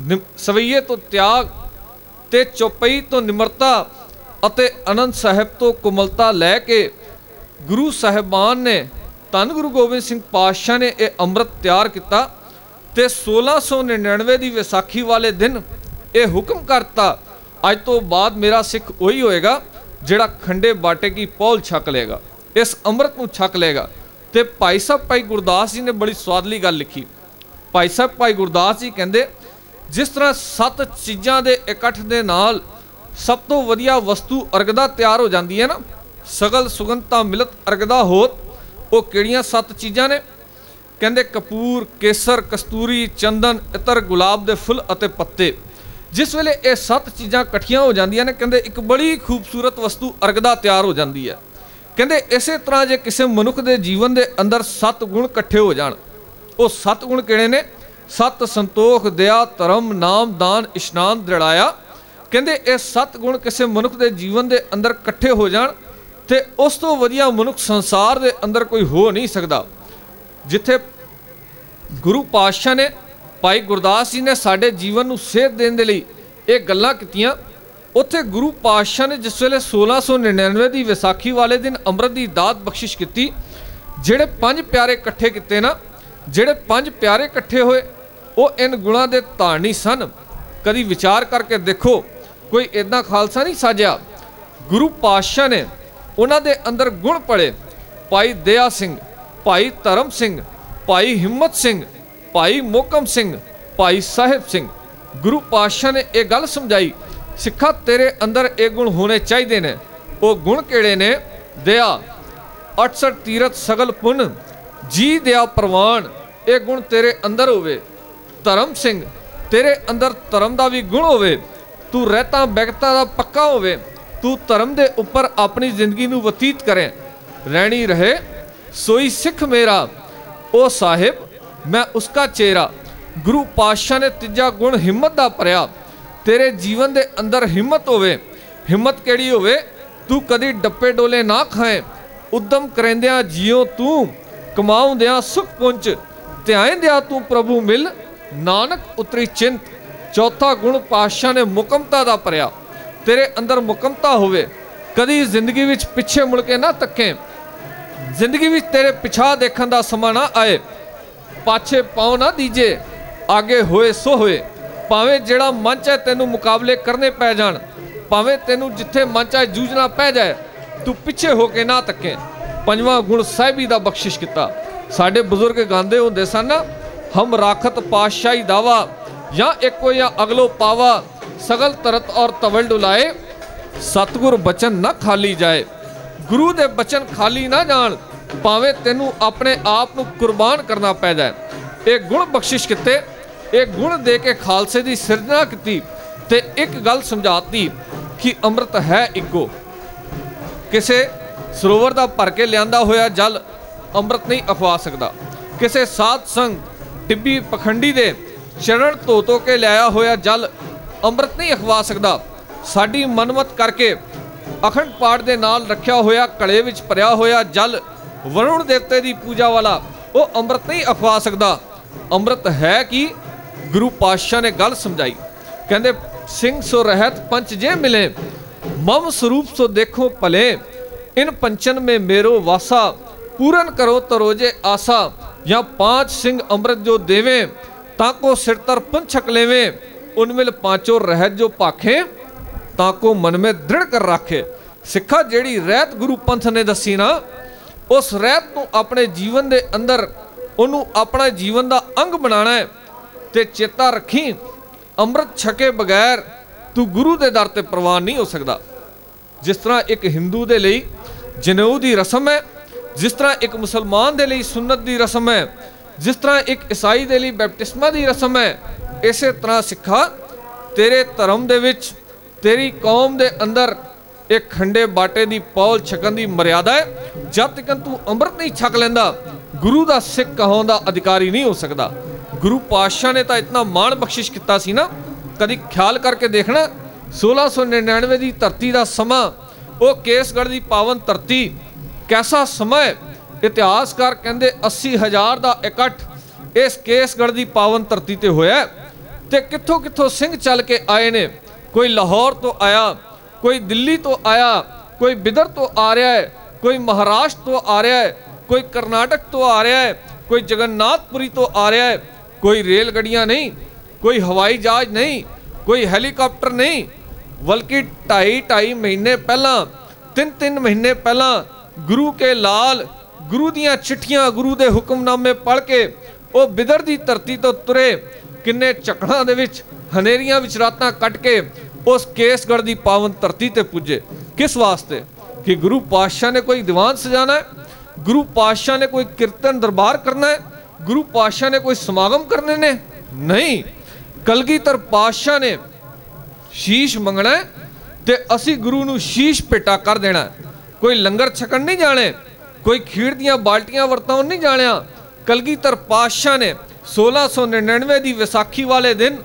ਨਿ- ਸਵਈਏ ਤੋਂ ਤਿਆਗ ਤੇ ਚੌਪਈ ਤੋਂ ਨਿਮਰਤਾ ਅਤੇ ਅਨੰਦ ਸਾਹਿਬ ਤੋਂ ਕੁਮਲਤਾ ਲੈ ਕੇ ਗੁਰੂ ਸਾਹਿਬਾਨ ਨੇ ਧੰਨ ਗੁਰੂ ਗੋਬਿੰਦ ਸਿੰਘ ਪਾਤਸ਼ਾਹ ਨੇ ਇਹ ਅੰਮ੍ਰਿਤ ਤਿਆਰ ਕੀਤਾ ਤੇ 1699 ਦੀ ਵਿਸਾਖੀ ਵਾਲੇ ਦਿਨ ਇਹ ਹੁਕਮ ਕਰਤਾ। ਅੱਜ ਤੋਂ ਬਾਅਦ ਮੇਰਾ ਸਿੱਖ ਉਹੀ ਹੋਏਗਾ ਜਿਹੜਾ ਖੰਡੇ ਬਾਟੇ ਕੀ ਪੌਲ ਛਕ ਲੇਗਾ ਇਸ ਅੰਮ੍ਰਿਤ ਨੂੰ ਛਕ ਲੇਗਾ ਤੇ ਭਾਈ ਸਾਹਿਬ, ਭਾਈ ਗੁਰਦਾਸ ਜੀ ਨੇ ਬੜੀ ਸਵਾਦਲੀ ਗੱਲ ਲਿਖੀ। ਭਾਈ ਸਾਹਿਬ, ਭਾਈ ਗੁਰਦਾਸ ਜੀ ਕਹਿੰਦੇ, ਜਿਸ ਤਰ੍ਹਾਂ ਸੱਤ ਚੀਜ਼ਾਂ ਦੇ ਇਕੱਠ ਦੇ ਨਾਲ ਸਭ ਤੋਂ ਵਧੀਆ ਵਸਤੂ ਅਰਗਦਾ ਤਿਆਰ ਹੋ ਜਾਂਦੀ ਹੈ ਨਾ। ਸਗਲ ਸੁਗੰਧਤਾ ਮਿਲਤ ਅਰਗਦਾ ਹੋਤ ਉਹ ਕਿਹੜੀਆਂ ਸੱਤ ਚੀਜ਼ਾਂ ਨੇ? ਕਹਿੰਦੇ ਕਪੂਰ, ਕੇਸਰ, ਕਸਤੂਰੀ, ਚੰਦਨ, ਇਤਰ, ਗੁਲਾਬ ਦੇ ਫੁੱਲ ਅਤੇ ਪੱਤੇ। ਜਿਸ ਵੇਲੇ ਇਹ ਸੱਤ ਚੀਜ਼ਾਂ ਇਕੱਠੀਆਂ ਹੋ ਜਾਂਦੀਆਂ ਨੇ, ਕਹਿੰਦੇ ਇੱਕ ਬੜੀ ਖੂਬਸੂਰਤ ਵਸਤੂ ਅਰਗਦਾ ਤਿਆਰ ਹੋ ਜਾਂਦੀ ਹੈ। ਕਹਿੰਦੇ ਇਸੇ ਤਰ੍ਹਾਂ ਜੇ ਕਿਸੇ ਮਨੁੱਖ ਦੇ ਜੀਵਨ ਦੇ ਅੰਦਰ ਸੱਤ ਗੁਣ ਇਕੱਠੇ ਹੋ ਜਾਣ, ਉਹ ਸੱਤ ਗੁਣ ਕਿਹੜੇ ਨੇ? ਸਤ ਸੰਤੋਖ, ਦਇਆ, ਧਰਮ, ਨਾਮ, ਦਾਨ, ਇਸ਼ਨਾਨ, ਦ੍ਰਿੜਾਇਆ ਕਹਿੰਦੇ ਇਹ ਸੱਤ ਗੁਣ ਕਿਸੇ ਮਨੁੱਖ ਦੇ ਜੀਵਨ ਦੇ ਅੰਦਰ ਇਕੱਠੇ ਹੋ ਜਾਣ ਤੇ ਉਸ ਤੋਂ ਵਧੀਆ ਮਨੁੱਖ ਸੰਸਾਰ ਦੇ ਅੰਦਰ ਕੋਈ ਹੋ ਨਹੀਂ ਸਕਦਾ। ਜਿੱਥੇ ਗੁਰੂ ਪਾਤਸ਼ਾਹ ਨੇ, ਭਾਈ ਗੁਰਦਾਸ ਜੀ ਨੇ ਸਾਡੇ ਜੀਵਨ ਨੂੰ ਸੇਧ ਦੇਣ ਦੇ ਲਈ ਇਹ ਗੱਲਾਂ ਕੀਤੀਆਂ, ਉੱਥੇ ਗੁਰੂ ਪਾਤਸ਼ਾਹ ਨੇ ਜਿਸ ਵੇਲੇ 1699 ਦੀ ਵਿਸਾਖੀ ਵਾਲੇ ਦਿਨ ਅੰਮ੍ਰਿਤ ਦੀ ਦਾਤ ਬਖਸ਼ਿਸ਼ ਕੀਤੀ, ਜਿਹੜੇ ਪੰਜ ਪਿਆਰੇ ਇਕੱਠੇ ਕੀਤੇ ਨਾ, ਜਿਹੜੇ ਪੰਜ ਪਿਆਰੇ ਇਕੱਠੇ ਹੋਏ, ਉਹ ਇਨ ਗੁਣਾਂ ਦੇ ਧਾਰਨੀ ਸਨ। ਕਦੀ ਵਿਚਾਰ ਕਰਕੇ ਦੇਖੋ ਕੋਈ ਇਦਾਂ ਖਾਲਸਾ ਨਹੀਂ ਸਾਜਿਆ। ਗੁਰੂ ਪਾਤਸ਼ਾਹ ਨੇ ਉਹਨਾਂ ਦੇ ਅੰਦਰ ਗੁਣ ਪੜੇ। ਭਾਈ ਦਇਆ ਸਿੰਘ, ਭਾਈ ਧਰਮ ਸਿੰਘ, ਭਾਈ ਹਿੰਮਤ ਸਿੰਘ, ਭਾਈ ਮੋਕਮ ਸਿੰਘ, ਭਾਈ ਸਾਹਿਬ ਸਿੰਘ। ਗੁਰੂ ਪਾਤਸ਼ਾਹ ਨੇ ਇਹ ਗੱਲ ਸਮਝਾਈ, ਸਿੱਖਾ ਤੇਰੇ ਅੰਦਰ ਇਹ ਗੁਣ ਹੋਣੇ ਚਾਹੀਦੇ ਨੇ। ਉਹ ਗੁਣ ਕਿਹੜੇ ਨੇ? ਦਇਆ 68 ਤੀਰਥ ਸਗਲ ਪੁੰਨ, ਜੀ ਦਇਆ ਪ੍ਰਵਾਨ, ਇਹ ਗੁਣ ਤੇਰੇ ਅੰਦਰ ਹੋਵੇ। ਧਰਮ ਸਿੰਘ, ਤੇਰੇ ਅੰਦਰ ਧਰਮ ਦਾ ਵੀ ਗੁਣ ਹੋਵੇ। ਤੂੰ ਰਹਿਤਾ ਬੈਗਤਾ ਦਾ ਪੱਕਾ ਹੋਵੇ। ਤੂੰ ਧਰਮ ਦੇ ਉੱਪਰ ਆਪਣੀ ਜ਼ਿੰਦਗੀ ਨੂੰ ਬਤੀਤ ਕਰੇ। ਰਹਿਣੀ ਰਹੇ, ਸੋਈ ਸਿੱਖ ਮੇਰਾ। ਉਹ ਸਾਹਿਬ, ਮੈਂ ਉਸਕਾ ਚਿਹਰਾ ਗੁਰੂ ਪਾਤਸ਼ਾਹ ਨੇ ਤੀਜਾ ਗੁਣ ਹਿੰਮਤ ਦਾ ਭਰਿਆ। ਤੇਰੇ ਜੀਵਨ ਦੇ ਅੰਦਰ ਹਿੰਮਤ ਹੋਵੇ। ਹਿੰਮਤ ਕਿਹੜੀ ਹੋਵੇ? ਤੂੰ ਕਦੀ ਡੱਪੇ ਡੋਲੇ ਨਾ ਖਾਏ। ਉਦਮ ਕਰੇਂਦਿਆਂ ਜਿਉ ਤੂੰ, ਕਮਾਉਂਦਿਆਂ ਸੁਖ ਪੁੰਚ ਧਿਆਇਂਦਿਆਂ ਤੂੰ ਪ੍ਰਭੂ ਮਿਲ। ਨਾਨਕ ਉਤਰੀ ਚਿੰਤ। ਚੌਥਾ ਗੁਣ ਪਾਤਸ਼ਾਹ ਨੇ ਮੁਕਮਤਾ ਦਾ ਭਰਿਆ। ਤੇਰੇ ਅੰਦਰ ਮੁਕਮਤਾ ਹੋਵੇ, ਕਦੀ ਜ਼ਿੰਦਗੀ ਵਿੱਚ ਪਿੱਛੇ ਮੁੜ ਕੇ ਨਾ ਤੱਕੇ। ਜ਼ਿੰਦਗੀ ਵਿੱਚ ਤੇਰੇ ਪਿਛਾ ਦੇਖਣ ਦਾ ਸਮਾਂ ਨਾ ਆਏ। ਪਾਛੇ ਪਾਉ ਨਾ ਦੀਜੇ, ਆਗੇ ਹੋਏ ਸੋ ਹੋਏ। ਭਾਵੇਂ ਜਿਹੜਾ ਮਨ ਚਾਹੇ ਤੈਨੂੰ ਮੁਕਾਬਲੇ ਕਰਨੇ ਪੈ ਜਾਣ, ਭਾਵੇਂ ਤੈਨੂੰ ਜਿੱਥੇ ਮਨ ਚਾਹੇ ਜੂਝਣਾ ਪੈ ਜਾਏ, ਤੂੰ ਪਿੱਛੇ ਹੋ ਕੇ ਨਾ ਤੱਕੇ। ਪੰਜਵਾਂ ਗੁਣ ਸਾਹਿਬੀ ਦਾ ਬਖਸ਼ਿਸ਼ ਕੀਤਾ। ਸਾਡੇ ਬਜ਼ੁਰਗ ਗਾਉਂਦੇ ਹੁੰਦੇ ਸਨ, ਹਮ ਰਾਖਤ ਪਾਤਸ਼ਾਹੀ ਦਾਵਾ ਜਾਂ ਇੱਕੋ ਜਾਂ ਅਗਲੋ ਪਾਵਾ ਸਗਲ ਤਰਤ ਔਰ ਤਵਲ ਡੁਲਾਏ, ਸਤਿਗੁਰ ਬਚਨ ਨਾ ਖਾਲੀ ਜਾਏ। ਗੁਰੂ ਦੇ ਬਚਨ ਖਾਲੀ ਨਾ ਜਾਣ, ਭਾਵੇਂ ਤੈਨੂੰ ਆਪਣੇ ਆਪ ਨੂੰ ਕੁਰਬਾਨ ਕਰਨਾ ਪੈ ਜਾਏ। ਇਹ ਗੁਣ ਬਖਸ਼ਿਸ਼ ਕੀਤੇ, ਇਹ ਗੁਣ ਦੇ ਕੇ ਖਾਲਸੇ ਦੀ ਸਿਰਜਣਾ ਕੀਤੀ ਤੇ ਇੱਕ ਗੱਲ ਸਮਝਾਤੀ ਕਿ ਅੰਮ੍ਰਿਤ ਹੈ ਇੱਕੋ। ਕਿਸੇ ਸਰੋਵਰ ਦਾ ਭਰ ਕੇ ਲਿਆਂਦਾ ਹੋਇਆ ਜਲ ਅੰਮ੍ਰਿਤ ਨਹੀਂ ਅਖਵਾ ਸਕਦਾ। ਕਿਸੇ ਸਾਧ ਸੰਗ ਟਿੱਬੀ ਪਖੰਡੀ ਦੇ ਚਰਨ ਧੋ ਧੋ ਕੇ ਲਿਆਇਆ ਹੋਇਆ ਜਲ ਅੰਮ੍ਰਿਤ ਨਹੀਂ ਅਖਵਾ ਸਕਦਾ। ਸਾਡੀ ਮਨਮਤ ਕਰਕੇ ਅਖੰਡ ਪਾਠ ਦੇ ਨਾਲ ਰੱਖਿਆ ਹੋਇਆ ਕੜੇ ਵਿੱਚ ਭਰਿਆ ਹੋਇਆ ਜਲ ਵਰੁਣ ਦੇਵਤੇ ਦੀ ਪੂਜਾ ਵਾਲਾ ਉਹ ਅੰਮ੍ਰਿਤ ਨਹੀਂ ਅਖਵਾ ਸਕਦਾ। ਅੰਮ੍ਰਿਤ ਹੈ ਕਿ? ਗੁਰੂ ਪਾਤਸ਼ਾਹ ਨੇ ਗੱਲ ਸਮਝਾਈ। ਕਹਿੰਦੇ, ਸਿੰਘ ਸੋ ਰਹਿਤ ਪੰਚ ਜੇ ਮਿਲੇ, ਮਮ ਸਰੂਪ ਸੋ ਦੇਖੋ ਭਲੇ। ਇਨ ਪੰਚਨ ਮੇ ਮੇਰੋ ਵਾਸਾ, ਪੂਰਨ ਕਰੋ ਤਰੋਜੇ ਆਸਾ। ਜਾਂ ਪਾਂਚ ਸਿੰਘ ਅੰਮ੍ਰਿਤ ਜੋ ਦੇਵੇ ਤਾਂ ਕੋ ਸਿਰ ਤਰ ਪੰਛਕ ਲੈਵੇ ਉਨਮਿਲ ਪਾਂਚੋ ਰਹਿਤ ਜੋ ਪਾਖੇ, ਤਾਂ ਕੋ ਮਨ ਮੇ ਦ੍ਰਿੜ ਸਿੱਖਾ ਜਿਹੜੀ ਰਹਿਤ ਗੁਰੂ ਪੰਥ ਨੇ ਦੱਸੀ ਨਾ, ਉਸ ਰਹਿਤ ਨੂੰ ਆਪਣੇ ਜੀਵਨ ਦੇ ਅੰਦਰ ਉਹਨੂੰ ਆਪਣਾ ਜੀਵਨ ਦਾ ਅੰਗ ਬਣਾਉਣਾ ਹੈ ਤੇ ਚੇਤਾ ਰੱਖੀ, ਅੰਮ੍ਰਿਤ ਛਕੇ ਬਗੈਰ ਤੂੰ ਗੁਰੂ ਦੇ ਦਰ ਤੇ ਪ੍ਰਵਾਨ ਨਹੀਂ ਹੋ ਸਕਦਾ। ਜਿਸ ਤਰ੍ਹਾਂ ਇੱਕ ਹਿੰਦੂ ਦੇ ਲਈ ਜਨੇਊ ਦੀ ਰਸਮ ਹੈ, ਜਿਸ ਤਰ੍ਹਾਂ ਇੱਕ ਮੁਸਲਮਾਨ ਦੇ ਲਈ ਸੁਨਨਤ ਦੀ ਰਸਮ ਹੈ ਜਿਸ ਤਰ੍ਹਾਂ ਇੱਕ ਈਸਾਈ ਦੇ ਲਈ ਬੈਪਟਿਸਮਾ ਦੀ ਰਸਮ ਹੈ, ਇਸੇ ਤਰ੍ਹਾਂ ਸਿੱਖਾ ਤੇਰੇ ਧਰਮ ਦੇ ਵਿੱਚ ਤੇਰੀ ਕੌਮ ਦੇ ਅੰਦਰ ਇੱਕ ਖੰਡੇ ਬਾਟੇ ਦੀ ਪੌਲ ਛਕਣ ਦੀ ਮਰਿਆਦਾ ਹੈ। ਜਦ ਤੱਕ ਤੂੰ ਅੰਮ੍ਰਿਤ ਨਹੀਂ ਛਕ ਲੈਂਦਾ, ਗੁਰੂ ਦਾ ਸਿੱਖ ਕਹਾਉਣ ਦਾ ਅਧਿਕਾਰੀ ਨਹੀਂ ਹੋ ਸਕਦਾ। ਗੁਰੂ ਪਾਤਸ਼ਾਹ ਨੇ ਤਾਂ ਇਤਨਾ ਮਾਣ ਬਖਸ਼ਿਸ਼ ਕੀਤਾ ਸੀ ਨਾ, ਕਦੀ ਖਿਆਲ ਕਰਕੇ ਦੇਖਣਾ 1699 ਦੀ ਧਰਤੀ ਦਾ ਸਮਾਂ, ਉਹ ਕੇਸਗੜ੍ਹ ਦੀ ਪਾਵਨ ਧਰਤੀ, ਕੈਸਾ ਸਮਾਂ ਹੈ? ਇਤਿਹਾਸਕਾਰ ਕਹਿੰਦੇ 80000 ਦਾ ਇਕੱਠ ਇਸ ਕੇਸਗੜ੍ਹ ਦੀ ਪਾਵਨ ਧਰਤੀ ਤੇ ਹੋਇਆ ਤੇ ਕਿੱਥੋਂ ਕਿੱਥੋਂ ਸਿੰਘ ਚੱਲ ਕੇ ਆਏ ਨੇ? ਕੋਈ ਲਾਹੌਰ ਤੋਂ ਆਇਆ, ਕੋਈ ਦਿੱਲੀ ਤੋਂ ਆਇਆ, ਕੋਈ ਬਿਦਰ ਤੋਂ ਆ ਰਿਹਾ ਹੈ, ਕੋਈ ਮਹਾਰਾਸ਼ਟਰ ਤੋਂ ਆ ਰਿਹਾ ਹੈ, ਕੋਈ ਕਰਨਾਟਕ ਤੋਂ ਆ ਰਿਹਾ ਹੈ, ਕੋਈ ਜਗਨਨਾਥਪੁਰੀ ਤੋਂ ਆ ਰਿਹਾ ਹੈ, ਕੋਈ ਰੇਲ ਗੱਡੀਆਂ ਨਹੀਂ, ਕੋਈ ਹਵਾਈ ਜਹਾਜ਼ ਨਹੀਂ, ਕੋਈ ਹੈਲੀਕਾਪਟਰ ਨਹੀਂ, ਬਲਕਿ 2.5 2.5 ਮਹੀਨੇ ਪਹਿਲਾਂ ਤਿੰਨ ਤਿੰਨ ਮਹੀਨੇ ਪਹਿਲਾਂ ਗੁਰੂ ਕੇ ਲਾਲ ਗੁਰੂ ਦੀਆਂ ਚਿੱਠੀਆਂ ਗੁਰੂ ਦੇ ਹੁਕਮਨਾਮੇ ਪੜ੍ਹ ਕੇ ਉਹ ਬਿਦਰ ਦੀ ਧਰਤੀ ਤੋਂ ਤੁਰੇ। ਕਿੰਨੇ ਝਕੜਾਂ ਦੇ ਵਿੱਚ, ਹਨੇਰੀਆਂ ਵਿੱਚ ਰਾਤਾਂ ਕੱਟ ਕੇ ਉਸ ਕੇਸਗੜ੍ਹ ਦੀ ਪਾਵਨ ਧਰਤੀ ਤੇ ਪੁੱਜੇ। ਕਿਸ ਵਾਸਤੇ? ਕਿ ਗੁਰੂ ਪਾਤਸ਼ਾਹ ਨੇ ਕੋਈ ਦੀਵਾਨ ਸਜਾਣਾ ਹੈ? ਗੁਰੂ ਪਾਤਸ਼ਾਹ ਨੇ ਕੋਈ ਕੀਰਤਨ ਦਰਬਾਰ ਕਰਨਾ ਹੈ? ਗੁਰੂ ਪਾਤਸ਼ਾਹ ਨੇ ਕੋਈ ਸਮਾਗਮ ਕਰਨੇ ਨੇ? ਨਹੀਂ। ਕਲਗੀਧਰ ਪਾਤਸ਼ਾਹ ਨੇ ਸ਼ੀਸ਼ ਮੰਗਣਾ ਤੇ ਅਸੀਂ ਗੁਰੂ ਨੂੰ ਸ਼ੀਸ਼ ਪੇਟਾ ਕਰ ਦੇਣਾ ਕੋਈ ਲੰਗਰ ਛਕਣ ਨਹੀਂ ਜਾਣੇ? ਕੋਈ ਖੀਰ ਦੀਆਂ ਬਾਲਟੀਆਂ ਵਰਤਾਉਣ ਨਹੀਂ ਜਾਣਿਆ। ਕਲਗੀਧਰ ਪਾਤਸ਼ਾਹ ਨੇ 1699 ਦੀ ਵਿਸਾਖੀ ਵਾਲੇ ਦਿਨ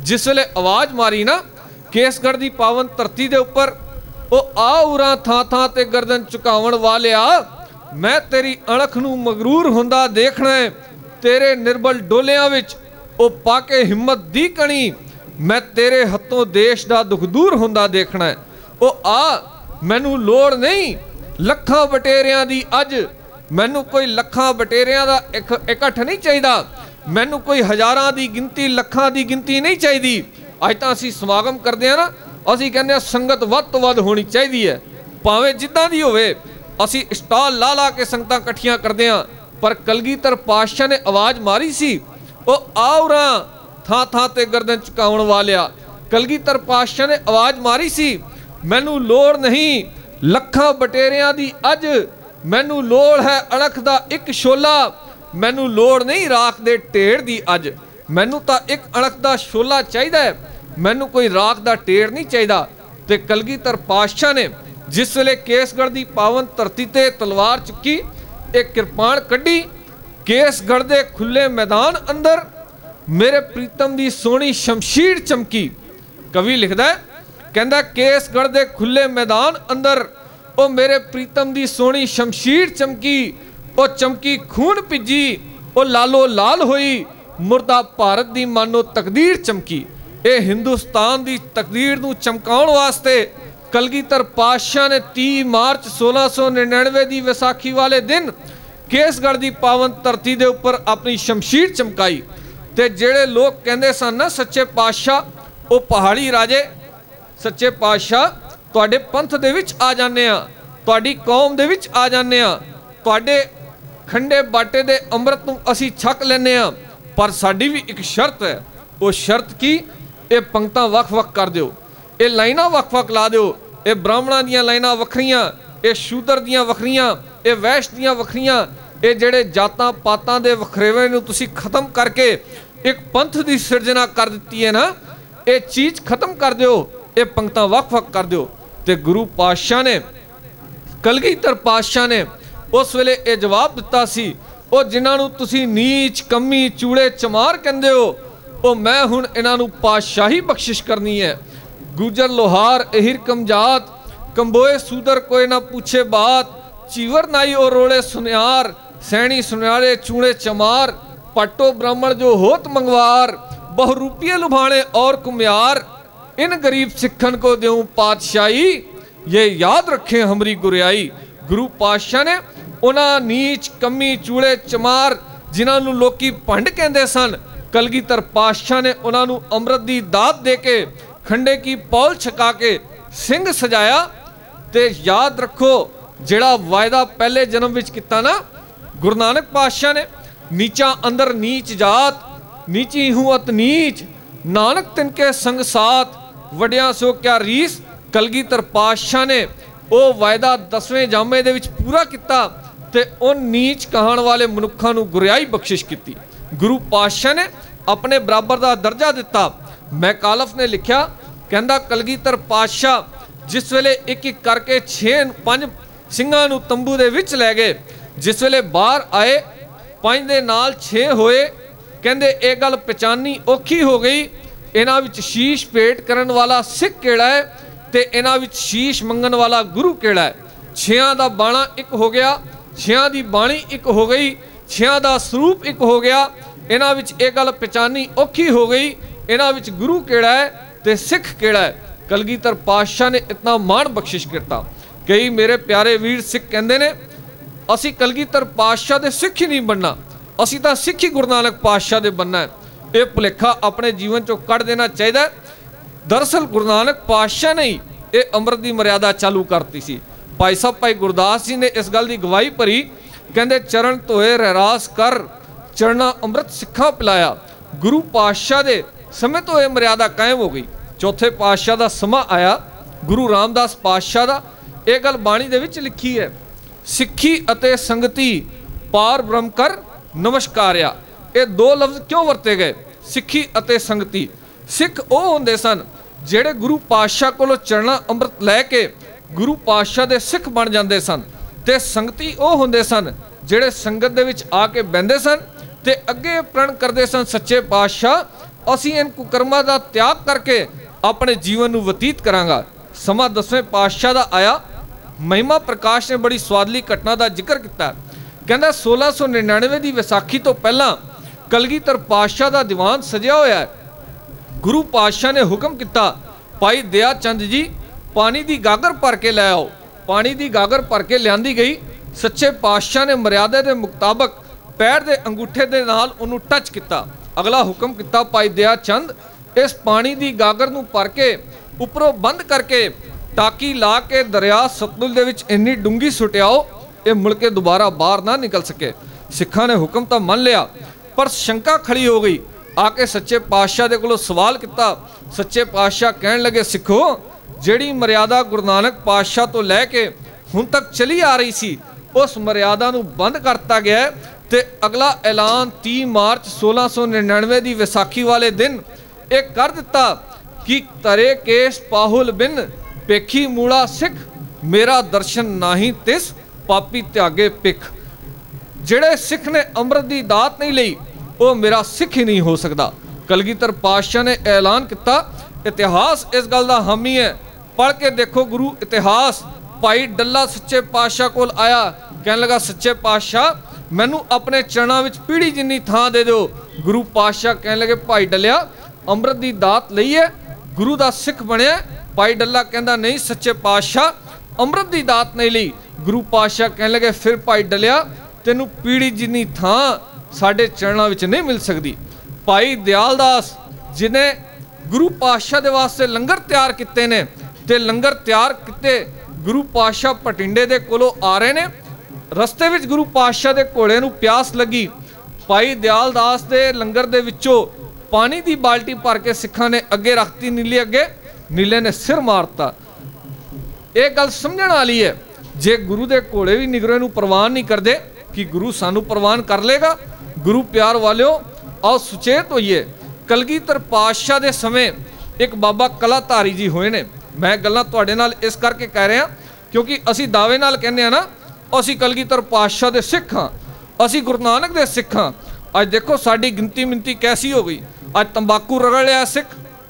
ਜਿਸ ਵੇਲੇ ਆਵਾਜ਼ ਮਾਰੀ ਨਾ, ਕੇਸਗੜ੍ਹ ਦੀ ਪਾਵਨ ਧਰਤੀ ਦੇ ਉੱਪਰ, ਉਹ ਆ ਉਰਾਂ ਥਾਂ ਥਾਂ ਤੇ ਗਰਦਨ ਝੁਕਾਉਣ ਵਾਲਿਆ, ਮੈਂ ਤੇਰੀ ਅਣਖ ਨੂੰ ਮਗਰੂਰ ਹੁੰਦਾ ਦੇਖਣਾ ਤੇਰੇ ਨਿਰਬਲ ਡੋਲਿਆਂ ਵਿੱਚ ਉਹ ਪਾ ਕੇ ਹਿੰਮਤ ਦੀ ਕਣੀ, ਮੈਂ ਤੇਰੇ ਹੱਥੋਂ ਦੇਸ਼ ਦਾ ਦੁੱਖ ਦੂਰ ਹੁੰਦਾ ਦੇਖਣਾ ਉਹ ਆ, ਮੈਨੂੰ ਲੋੜ ਨਹੀਂ ਲੱਖਾਂ ਬਟੇਰਿਆਂ ਦੀ ਅੱਜ ਮੈਨੂੰ ਕੋਈ ਲੱਖਾਂ ਬਟੇਰਿਆਂ ਦਾ ਇਕ- ਇਕੱਠ ਨਹੀਂ ਚਾਹੀਦਾ। ਮੈਨੂੰ ਕੋਈ ਹਜ਼ਾਰਾਂ ਦੀ ਗਿਣਤੀ, ਲੱਖਾਂ ਦੀ ਗਿਣਤੀ ਨਹੀਂ ਚਾਹੀਦੀ। ਅੱਜ ਤਾਂ ਅਸੀਂ ਸਮਾਗਮ ਕਰਦੇ ਆ ਨਾ, ਅਸੀਂ ਕਹਿੰਦੇ ਆ ਸੰਗਤ ਵੱਧ ਤੋਂ ਵੱਧ ਹੋਣੀ ਚਾਹੀਦੀ ਹੈ। ਭਾਵੇਂ ਜਿੱਦਾਂ ਦੀ ਹੋਵੇ, ਅਸੀਂ ਸਟਾਲ ਲਾ ਲਾ ਕੇ ਸੰਗਤਾਂ ਇਕੱਠੀਆਂ ਕਰਦੇ ਆ ਪਰ ਕਲਗੀਧਰ ਪਾਤਸ਼ਾਹ ਨੇ ਆਵਾਜ਼ ਮਾਰੀ ਸੀ, ਉਹ ਆਉਰਾਂ ਥਾਂ ਥਾਂ ਤੇ ਗਰਦਨ ਚੁਕਾਉਣ ਵਾਲਿਆ। ਕਲਗੀਧਰ ਪਾਤਸ਼ਾਹ ਨੇ ਆਵਾਜ਼ ਮਾਰੀ ਸੀ, ਮੈਨੂੰ ਲੋੜ ਨਹੀਂ ਲੱਖਾਂ ਬਟੇਰਿਆਂ ਦੀ ਅੱਜ ਮੈਨੂੰ ਲੋੜ ਹੈ ਅਣਖ ਦਾ ਇੱਕ ਛੋਲਾ। ਮੈਨੂੰ ਲੋੜ ਨਹੀਂ ਰਾਖ ਦੇ ਢੇਰ ਦੀ ਅੱਜ। ਮੈਨੂੰ ਤਾਂ ਇੱਕ ਅਣਖ ਦਾ ਸ਼ੋਲਾ ਚਾਹੀਦਾ ਹੈ। ਮੈਨੂੰ ਕੋਈ ਰਾਖ ਦਾ ਢੇਰ ਨਹੀਂ ਚਾਹੀਦਾ। ਤੇ ਕਲਗੀਧਰ ਪਾਤਸ਼ਾਹ ਨੇ ਜਿਸ ਵੇਲੇ ਕੇਸਗੜ੍ਹ ਦੀ ਪਾਵਨ ਧਰਤੀ ਤੇ ਤਲਵਾਰ ਚੁੱਕੀ ਇੱਕ ਕਿਰਪਾਨ ਕੱਢੀ ਕੇਸਗੜ੍ਹ ਦੇ ਖੁੱਲੇ ਮੈਦਾਨ ਅੰਦਰ ਮੇਰੇ ਪ੍ਰੀਤਮ ਦੀ ਸੋਹਣੀ ਸ਼ਮਸ਼ੀਰ ਚਮਕੀ। ਕਵੀ ਲਿਖਦਾ ਹੈ, ਕਹਿੰਦਾ, ਕੇਸਗੜ੍ਹ ਦੇ ਖੁੱਲੇ ਮੈਦਾਨ ਅੰਦਰ ਉਹ ਮੇਰੇ ਪ੍ਰੀਤਮ ਦੀ ਸੋਹਣੀ ਸ਼ਮਸ਼ੀਰ ਚਮਕੀ, ਉਹ ਚਮਕੀ ਖੂਨ ਭਿੱਜੀ, ਉਹ ਲਾਲੋ ਲਾਲ ਹੋਈ, ਮੁਰਦਾ ਭਾਰਤ ਦੀ ਮਾਨੋ ਤਕਦੀਰ ਚਮਕੀ। ਇਹ ਹਿੰਦੁਸਤਾਨ ਦੀ ਤਕਦੀਰ ਨੂੰ ਚਮਕਾਉਣ ਵਾਸਤੇ ਕਲਗੀਧਰ ਪਾਤਸ਼ਾਹ ਨੇ 30 ਮਾਰਚ 1699 ਦੀ ਵਿਸਾਖੀ ਵਾਲੇ ਦਿਨ ਕੇਸਗੜ੍ਹ ਦੀ ਪਾਵਨ ਧਰਤੀ ਦੇ ਉੱਪਰ ਆਪਣੀ ਸ਼ਮਸ਼ੀਰ ਚਮਕਾਈ। ਤੇ ਜਿਹੜੇ ਲੋਕ ਕਹਿੰਦੇ ਸਨ ਨਾ, ਸੱਚੇ ਪਾਤਸ਼ਾਹ, ਉਹ ਪਹਾੜੀ ਰਾਜੇ ਸੱਚੇ ਪਾਤਸ਼ਾਹ ਤੁਹਾਡੇ ਪੰਥ ਦੇ ਵਿੱਚ ਆ ਜਾਂਦੇ ਆ ਤੁਹਾਡੀ ਕੌਮ ਦੇ ਵਿੱਚ ਆ ਜਾਂਦੇ ਆ ਤੁਹਾਡੇ ਖੰਡੇ ਬਾਟੇ ਦੇ ਅੰਮ੍ਰਿਤ ਨੂੰ ਅਸੀਂ ਛਕ ਲੈਨੇ ਆ ਪਰ ਸਾਡੀ ਵੀ ਇੱਕ ਸ਼ਰਤ ਹੈ, ਉਹ ਸ਼ਰਤ ਕੀ? ਇਹ ਪੰਕਤਾਂ ਵੱਖ-ਵੱਖ ਕਰ ਦਿਓ, ਇਹ ਲਾਈਨਾਂ ਵੱਖ-ਵੱਖ ਲਾ ਦਿਓ, ਇਹ ਬ੍ਰਾਹਮਣਾਂ ਦੀਆਂ ਲਾਈਨਾਂ ਵੱਖਰੀਆਂ, ਇਹ ਸ਼ੂਦਰ ਦੀਆਂ ਵੱਖਰੀਆਂ, ਇਹ ਵੈਸ਼ ਦੀਆਂ ਵੱਖਰੀਆਂ, ਇਹ ਜਿਹੜੇ ਜਾਤਾਂ ਪਾਤਾਂ ਦੇ ਵਖਰੇਵੇਂ ਨੂੰ ਤੁਸੀਂ ਖਤਮ ਕਰਕੇ ਇੱਕ ਪੰਥ ਦੀ ਸਿਰਜਣਾ ਕਰ ਦਿੱਤੀ ਹੈ ਨਾ, ਇਹ ਚੀਜ਼ ਖਤਮ ਕਰ ਦਿਓ ਇਹ ਪੰਕਤਾਂ ਵੱਖ-ਵੱਖ ਕਰ ਦਿਓ। ਤੇ ਗੁਰੂ ਪਾਤਸ਼ਾਹ ਨੇ, ਕਲਗੀਧਰ ਪਾਤਸ਼ਾਹ ਨੇ ਉਸ ਵੇਲੇ ਇਹ ਜਵਾਬ ਦਿੱਤਾ ਸੀ, ਉਹ ਜਿਨ੍ਹਾਂ ਨੂੰ ਤੁਸੀਂ ਨੀਚ, ਕੰਮੀ, ਚੂੜੇ, ਚਮਾਰ ਕਹਿੰਦੇ ਹੋ, ਉਹ ਮੈਂ ਹੁਣ ਇਹਨਾਂ ਨੂੰ ਪਾਤਸ਼ਾਹੀ ਬਖਸ਼ਿਸ਼ ਕਰਨੀ ਹੈ। ਗੁਜਰ ਲੋਹਾਰ, ਅਹਿਰ ਕਮਜਾਤ, ਕੰਬੋਏ ਸੂਦਰ ਕੋਈ ਨਾ ਪੁੱਛੇ ਬਾਤ, ਚੀਵਰ ਨਾਈ ਉਹ ਰੋਲੇ ਸੁਨਿਆਰ, ਸੈਣੀ ਸੁਨਿਆਰੇ ਚੂੜੇ ਚਮਾਰ, ਪਟੋ ਬ੍ਰਾਹਮਣ ਜੋ ਹੋਤ ਮੰਗਵਾਰ ਬਹੁ ਰੂਪੀਏ ਲੁਭਾਣੇ ਔਰ ਕੁਮਿਆਰ इन गरीब सिखन को देऊं पातशाही ये याद रखें हमारी गुरियाई ਗੁਰੂ ਪਾਤਸ਼ਾਹ ਨੇ ਉਹਨਾਂ ਨੀਚ ਕੰਮੀ ਚੂੜੇ ਚਮਾਰ ਜਿਨ੍ਹਾਂ ਨੂੰ ਲੋਕੀ ਭੰਡ ਕਹਿੰਦੇ ਸਨ ਕਲਗੀਧਰ ਪਾਤਸ਼ਾਹ ਨੇ ਉਹਨਾਂ ਨੂੰ ਅੰਮ੍ਰਿਤ ਦੀ ਦਾਤ ਦੇ ਕੇ ਖੰਡੇ ਕੀ ਪੌਲ ਛਕਾ ਕੇ ਸਿੰਘ ਸਜਾਇਆ ਤੇ ਯਾਦ ਰੱਖੋ ਜਿਹੜਾ ਵਾਅਦਾ ਪਹਿਲੇ ਜਨਮ ਵਿੱਚ ਕੀਤਾ ਨਾ ਗੁਰੂ ਨਾਨਕ ਪਾਤਸ਼ਾਹ ਨੇ ਨੀਚਾ ਅੰਦਰ ਨੀਚ ਜਾਤ ਨੀਚੀ ਹੂੰ ਅਤ ਨੀਚ ਨਾਨਕ ਤਿਨਕੇ ਸੰਗ ਸਾਥ ਵਡਿਆ ਸੋ ਕਿਆ ਰੀਸ, ਕਲਗੀਧਰ ਪਾਤਸ਼ਾਹ ਨੇ ਉਹ ਵਾਅਦਾ ਦਸਵੇਂ ਜਾਮੇ ਦੇ ਵਿੱਚ ਪੂਰਾ ਕੀਤਾ ਤੇ ਉਹ ਨੀਚ ਕਹਾਣ ਵਾਲੇ ਮਨੁੱਖਾਂ ਨੂੰ ਗੁਰਿਆਈ ਬਖਸ਼ਿਸ਼ ਕੀਤੀ। ਗੁਰੂ ਪਾਤਸ਼ਾਹ ਨੇ ਆਪਣੇ ਬਰਾਬਰ ਦਾ ਦਰਜਾ ਦਿੱਤਾ। ਮੈਕਾਲਫ ਨੇ ਲਿਖਿਆ, ਕਹਿੰਦਾ, ਕਲਗੀਧਰ ਪਾਤਸ਼ਾਹ ਜਿਸ ਵੇਲੇ ਇੱਕ ਇੱਕ ਕਰਕੇ 6 ਪੰਜ ਸਿੰਘਾਂ ਨੂੰ ਤੰਬੂ ਦੇ ਵਿੱਚ ਲੈ ਗਏ, ਜਿਸ ਵੇਲੇ ਬਾਹਰ ਆਏ, ਪੰਜ ਦੇ ਨਾਲ 6 ਹੋਏ, ਕਹਿੰਦੇ, ਇਹ ਗੱਲ ਪਛਾਨੀ ਔਖੀ ਹੋ ਗਈ ਇਹਨਾਂ ਵਿੱਚ ਸ਼ੀਸ਼ ਭੇਟ ਕਰਨ ਵਾਲਾ ਸਿੱਖ ਕਿਹੜਾ ਹੈ ਤੇ ਇਹਨਾਂ ਵਿੱਚ ਸ਼ੀਸ਼ ਮੰਗਣ ਵਾਲਾ ਗੁਰੂ ਕਿਹੜਾ ਹੈ? ਛਿਆਂ ਦਾ ਬਾਣਾ ਇੱਕ ਹੋ ਗਿਆ, ਛਿਆਂ ਦੀ ਬਾਣੀ ਇੱਕ ਹੋ ਗਈ, ਛਿਆਂ ਦਾ ਸਰੂਪ ਇੱਕ ਹੋ ਗਿਆ, ਇਹਨਾਂ ਵਿੱਚ ਇਹ ਗੱਲ ਪਛਾਨੀ ਔਖੀ ਹੋ ਗਈ, ਇਹਨਾਂ ਵਿੱਚ ਗੁਰੂ ਕਿਹੜਾ ਹੈ ਤੇ ਸਿੱਖ ਕਿਹੜਾ ਹੈ? ਕਲਗੀਧਰ ਪਾਤਸ਼ਾਹ ਨੇ ਇਤਨਾ ਮਾਣ ਬਖਸ਼ਿਸ਼ ਕੀਤਾ। ਕਈ ਮੇਰੇ ਪਿਆਰੇ ਵੀਰ ਸਿੱਖ ਕਹਿੰਦੇ ਨੇ, ਅਸੀਂ ਕਲਗੀਧਰ ਪਾਤਸ਼ਾਹ ਦੇ ਸਿੱਖ ਹੀ ਨਹੀਂ ਬਣਨਾ, ਅਸੀਂ ਤਾਂ ਸਿੱਖ ਹੀ ਗੁਰੂ ਨਾਨਕ ਪਾਤਸ਼ਾਹ ਦੇ ਬਣਨਾ ਹੈ। ਇਹ ਭੁਲੇਖਾ ਆਪਣੇ ਜੀਵਨ ਚੋਂ ਕੱਢ ਦੇਣਾ ਚਾਹੀਦਾ ਹੈ। ਦਰਅਸਲ ਗੁਰੂ ਨਾਨਕ ਪਾਤਸ਼ਾਹ ਨੇ ਹੀ ਇਹ ਅੰਮ੍ਰਿਤ ਦੀ ਮਰਿਆਦਾ ਚਾਲੂ ਕਰਤੀ ਸੀ। ਭਾਈ ਸਾਹਿਬ, ਭਾਈ ਗੁਰਦਾਸ ਜੀ ਨੇ ਇਸ ਗੱਲ ਦੀ ਗਵਾਹੀ ਭਰੀ, ਕਹਿੰਦੇ ਚਰਨ ਧੋਏ ਰਹਿਰਾਸ ਕਰ ਚਰਣਾ ਅੰਮ੍ਰਿਤ ਸਿੱਖਾਂ ਪਿਲਾਇਆ। ਗੁਰੂ ਪਾਤਸ਼ਾਹ ਦੇ ਸਮੇਂ ਤੋਂ ਇਹ ਮਰਿਆਦਾ ਕਾਇਮ ਹੋ ਗਈ। ਚੌਥੇ ਪਾਤਸ਼ਾਹ ਦਾ ਸਮਾਂ ਆਇਆ, ਗੁਰੂ ਰਾਮਦਾਸ ਪਾਤਸ਼ਾਹ ਦਾ। ਇਹ ਗੱਲ ਬਾਣੀ ਦੇ ਵਿੱਚ ਲਿਖੀ ਹੈ, ਸਿੱਖੀ ਅਤੇ ਸੰਗਤੀ ਪਾਰ ਬ੍ਰਹਮ ਕਰ ਨਮਸਕਾਰਿਆ। ਇਹ ਦੋ ਲਫ਼ਜ਼ ਕਿਉਂ ਵਰਤੇ ਗਏ? ਸਿੱਖੀ ਅਤੇ ਸੰਗਤੀ। ਸਿੱਖ ਉਹ ਹੁੰਦੇ ਸਨ ਜਿਹੜੇ ਗੁਰੂ ਪਾਤਸ਼ਾਹ ਕੋਲੋਂ ਚਰਣਾ ਅੰਮ੍ਰਿਤ ਲੈ ਕੇ ਗੁਰੂ ਪਾਤਸ਼ਾਹ ਦੇ ਸਿੱਖ ਬਣ ਜਾਂਦੇ ਸਨ ਤੇ ਸੰਗਤੀ ਉਹ ਹੁੰਦੇ ਸਨ ਜਿਹੜੇ ਸੰਗਤ ਦੇ ਵਿੱਚ ਆ ਕੇ ਬਹਿੰਦੇ ਸਨ ਤੇ ਅੱਗੇ ਪ੍ਰਣ ਕਰਦੇ ਸਨ, ਸੱਚੇ ਪਾਤਸ਼ਾਹ, ਅਸੀਂ ਇਹਨਾਂ ਕੁਕਰਮਾਂ ਦਾ ਤਿਆਗ ਕਰਕੇ ਆਪਣੇ ਜੀਵਨ ਨੂੰ ਬਤੀਤ ਕਰਾਂਗਾ। ਸਮਾਂ ਦਸਵੇਂ ਪਾਤਸ਼ਾਹ ਦਾ ਆਇਆ। ਮਹਿਮਾ ਪ੍ਰਕਾਸ਼ ਨੇ ਬੜੀ ਸਵਾਦਲੀ ਘਟਨਾ ਦਾ ਜ਼ਿਕਰ ਕੀਤਾ। ਕਹਿੰਦਾ 1699 ਦੀ ਵਿਸਾਖੀ ਤੋਂ ਪਹਿਲਾਂ ਕਲਗੀਧਰ ਪਾਤਸ਼ਾਹ ਦਾ ਦੀਵਾਨ ਸਜਿਆ ਹੋਇਆ ਹੈ। ਗੁਰੂ ਪਾਤਸ਼ਾਹ ਨੇ ਹੁਕਮ ਕੀਤਾ, ਭਾਈ ਦਇਆ ਚੰਦ ਜੀ, ਪਾਣੀ ਦੀ ਗਾਗਰ ਭਰ ਕੇ ਲੈ ਆਓ। ਪਾਣੀ ਦੀ ਗਾਗਰ ਭਰ ਕੇ ਲਿਆਂਦੀ ਗਈ। ਸੱਚੇ ਪਾਤਸ਼ਾਹ ਨੇ ਮਰਿਆਦਾ ਦੇ ਮੁਤਾਬਕ ਪੈਰ ਦੇ ਅੰਗੂਠੇ ਦੇ ਨਾਲ ਉਹਨੂੰ ਟੱਚ ਕੀਤਾ। ਅਗਲਾ ਹੁਕਮ ਕੀਤਾ, ਭਾਈ ਦਇਆ ਚੰਦ ਇਸ ਪਾਣੀ ਦੀ ਗਾਗਰ ਨੂੰ ਭਰ ਕੇ ਉੱਪਰੋਂ ਬੰਦ ਕਰਕੇ ਟਾਕੀ ਲਾ ਕੇ ਦਰਿਆ ਸਤਲੁਜ ਦੇ ਵਿੱਚ ਇੰਨੀ ਡੂੰਗੀ ਸੁਟਿਆਓ ਇਹ ਮੁੜ ਕੇ ਦੁਬਾਰਾ ਬਾਹਰ ਨਾ ਨਿਕਲ ਸਕੇ। ਸਿੱਖਾਂ ਨੇ ਹੁਕਮ ਤਾਂ ਮੰਨ ਲਿਆ ਪਰ ਸ਼ੰਕਾ ਖੜੀ ਹੋ ਗਈ। ਆ ਕੇ ਸੱਚੇ ਪਾਤਸ਼ਾਹ ਦੇ ਕੋਲੋਂ ਸਵਾਲ ਕੀਤਾ। ਸੱਚੇ ਪਾਤਸ਼ਾਹ ਕਹਿਣ ਲੱਗੇ, ਸਿੱਖੋ, ਜਿਹੜੀ ਮਰਿਆਦਾ ਗੁਰੂ ਨਾਨਕ ਪਾਤਸ਼ਾਹ ਤੋਂ ਲੈ ਕੇ ਹੁਣ ਤੱਕ ਚਲੀ ਆ ਰਹੀ ਸੀ, ਉਸ ਮਰਿਆਦਾ ਨੂੰ ਬੰਦ ਕਰਤਾ ਗਿਆ ਹੈ ਤੇ ਅਗਲਾ ਐਲਾਨ 30 ਮਾਰਚ 1699 ਦੀ ਵਿਸਾਖੀ ਵਾਲੇ ਦਿਨ ਇਹ ਕਰ ਦਿੱਤਾ ਕਿ ਤਰੇ ਕੇਸ ਪਾਹੁਲ ਬਿਨ ਪੇਖੀ ਮੂਲਾ ਸਿੱਖ, ਮੇਰਾ ਦਰਸ਼ਨ ਨਾਹੀ ਤਿਸ ਪਾਪੀ ਤਿਆਗੇ ਪਿਖ ਜਿਹੜੇ ਸਿੱਖ ਨੇ ਅੰਮ੍ਰਿਤ ਦੀ ਦਾਤ ਨਹੀਂ ਲਈ ਉਹ ਮੇਰਾ ਸਿੱਖ ਹੀ ਨਹੀਂ ਹੋ ਸਕਦਾ। ਕਲਗੀਧਰ ਪਾਤਸ਼ਾਹ ਨੇ ਐਲਾਨ ਕੀਤਾ, ਇਤਿਹਾਸ ਇਸ ਗੱਲ ਦਾ ਹਾਮੀ ਹੈ। ਪੜ੍ਹ ਕੇ ਦੇਖੋ ਗੁਰੂ, ਇਤਿਹਾਸ। ਭਾਈ ਡੱਲਾ ਸੱਚੇ ਪਾਤਸ਼ਾਹ ਕੋਲ ਆਇਆ, ਕਹਿਣ ਲੱਗਾ, ਸੱਚੇ ਪਾਤਸ਼ਾਹ, ਮੈਨੂੰ ਆਪਣੇ ਚਰਨਾਂ ਵਿੱਚ ਪੀੜੀ ਜਿੰਨੀ ਥਾਂ ਦੇ ਦਿਓ। ਗੁਰੂ ਪਾਤਸ਼ਾਹ ਕਹਿਣ ਲੱਗੇ, ਭਾਈ ਡੱਲਿਆ, ਅੰਮ੍ਰਿਤ ਦੀ ਦਾਤ ਲਈ ਹੈ, ਗੁਰੂ ਦਾ ਸਿੱਖ ਬਣਿਆ ਭਾਈ ਡੱਲਾ ਕਹਿੰਦਾ, ਨਹੀਂ, ਸੱਚੇ ਪਾਤਸ਼ਾਹ, ਅੰਮ੍ਰਿਤ ਦੀ ਦਾਤ ਨਹੀਂ ਲਈ। ਗੁਰੂ ਪਾਤਸ਼ਾਹ ਕਹਿਣ ਲੱਗੇ, ਫਿਰ ਭਾਈ ਡਲਿਆ, ਤੈਨੂੰ ਪੀੜੀ ਜਿੰਨੀ ਥਾਂ ਸਾਡੇ ਚਰਨਾਂ ਵਿੱਚ ਨਹੀਂ ਮਿਲ ਸਕਦੀ। ਭਾਈ ਦਿਆਲ ਦਾਸ ਜਿਨੇ ਗੁਰੂ ਪਾਤਸ਼ਾਹ ਦੇ ਵਾਸਤੇ ਲੰਗਰ ਤਿਆਰ ਕੀਤੇ ਨੇ ਤੇ ਲੰਗਰ ਤਿਆਰ ਕੀਤੇ ਗੁਰੂ ਪਾਤਸ਼ਾਹ ਪਟਿੰਡੇ ਦੇ ਕੋਲੋਂ ਆ ਰਹੇ ਨੇ। ਰਸਤੇ ਵਿੱਚ ਗੁਰੂ ਪਾਤਸ਼ਾਹ ਦੇ ਘੋੜੇ ਨੂੰ ਪਿਆਸ ਲੱਗੀ। ਭਾਈ ਦਿਆਲ ਦਾਸ ਦੇ ਲੰਗਰ ਦੇ ਵਿੱਚੋਂ ਪਾਣੀ ਦੀ ਬਾਲਟੀ ਭਰ ਕੇ ਸਿੱਖਾਂ ਨੇ ਅੱਗੇ ਰੱਖਤੀ ਨੀਲੇ ਅੱਗੇ, ਨੀਲੇ ਨੇ ਸਿਰ ਮਾਰਤਾ। ਇਹ ਗੱਲ ਸਮਝਣ ਵਾਲੀ ਹੈ, ਜੇ ਗੁਰੂ ਦੇ ਘੋੜੇ ਵੀ ਨਿਗਰੇ ਨੂੰ ਪ੍ਰਵਾਨ ਨਹੀਂ ਕਰਦੇ, ਕਿ ਗੁਰੂ ਸਾਨੂੰ ਪ੍ਰਵਾਨ ਕਰ ਲੇਗਾ ਗੁਰੂ ਪਿਆਰ ਵਾਲਿਓ, ਆਓ ਸੁਚੇਤ ਹੋਈਏ। ਕਲਗੀਧਰ ਪਾਤਸ਼ਾਹ ਦੇ ਸਮੇਂ ਇੱਕ ਬਾਬਾ ਕਲਾਧਾਰੀ ਜੀ ਹੋਏ ਨੇ। ਮੈਂ ਗੱਲਾਂ ਤੁਹਾਡੇ ਨਾਲ ਇਸ ਕਰਕੇ ਕਹਿ ਰਿਹਾ, ਕਿਉਂਕਿ ਅਸੀਂ ਦਾਅਵੇ ਨਾਲ ਕਹਿੰਦੇ ਆ ਨਾ, ਅਸੀਂ ਕਲਗੀਧਰ ਪਾਤਸ਼ਾਹ ਦੇ ਸਿੱਖ ਹਾਂ, ਅਸੀਂ ਗੁਰੂ ਨਾਨਕ ਦੇ ਸਿੱਖ ਹਾਂ। ਅੱਜ ਦੇਖੋ ਸਾਡੀ ਗਿਣਤੀ ਮਿੰਤੀ ਕੈਸੀ ਹੋ ਗਈ। ਅੱਜ ਤੰਬਾਕੂ ਰਗੜ ਲਿਆ ਸਿੱਖ,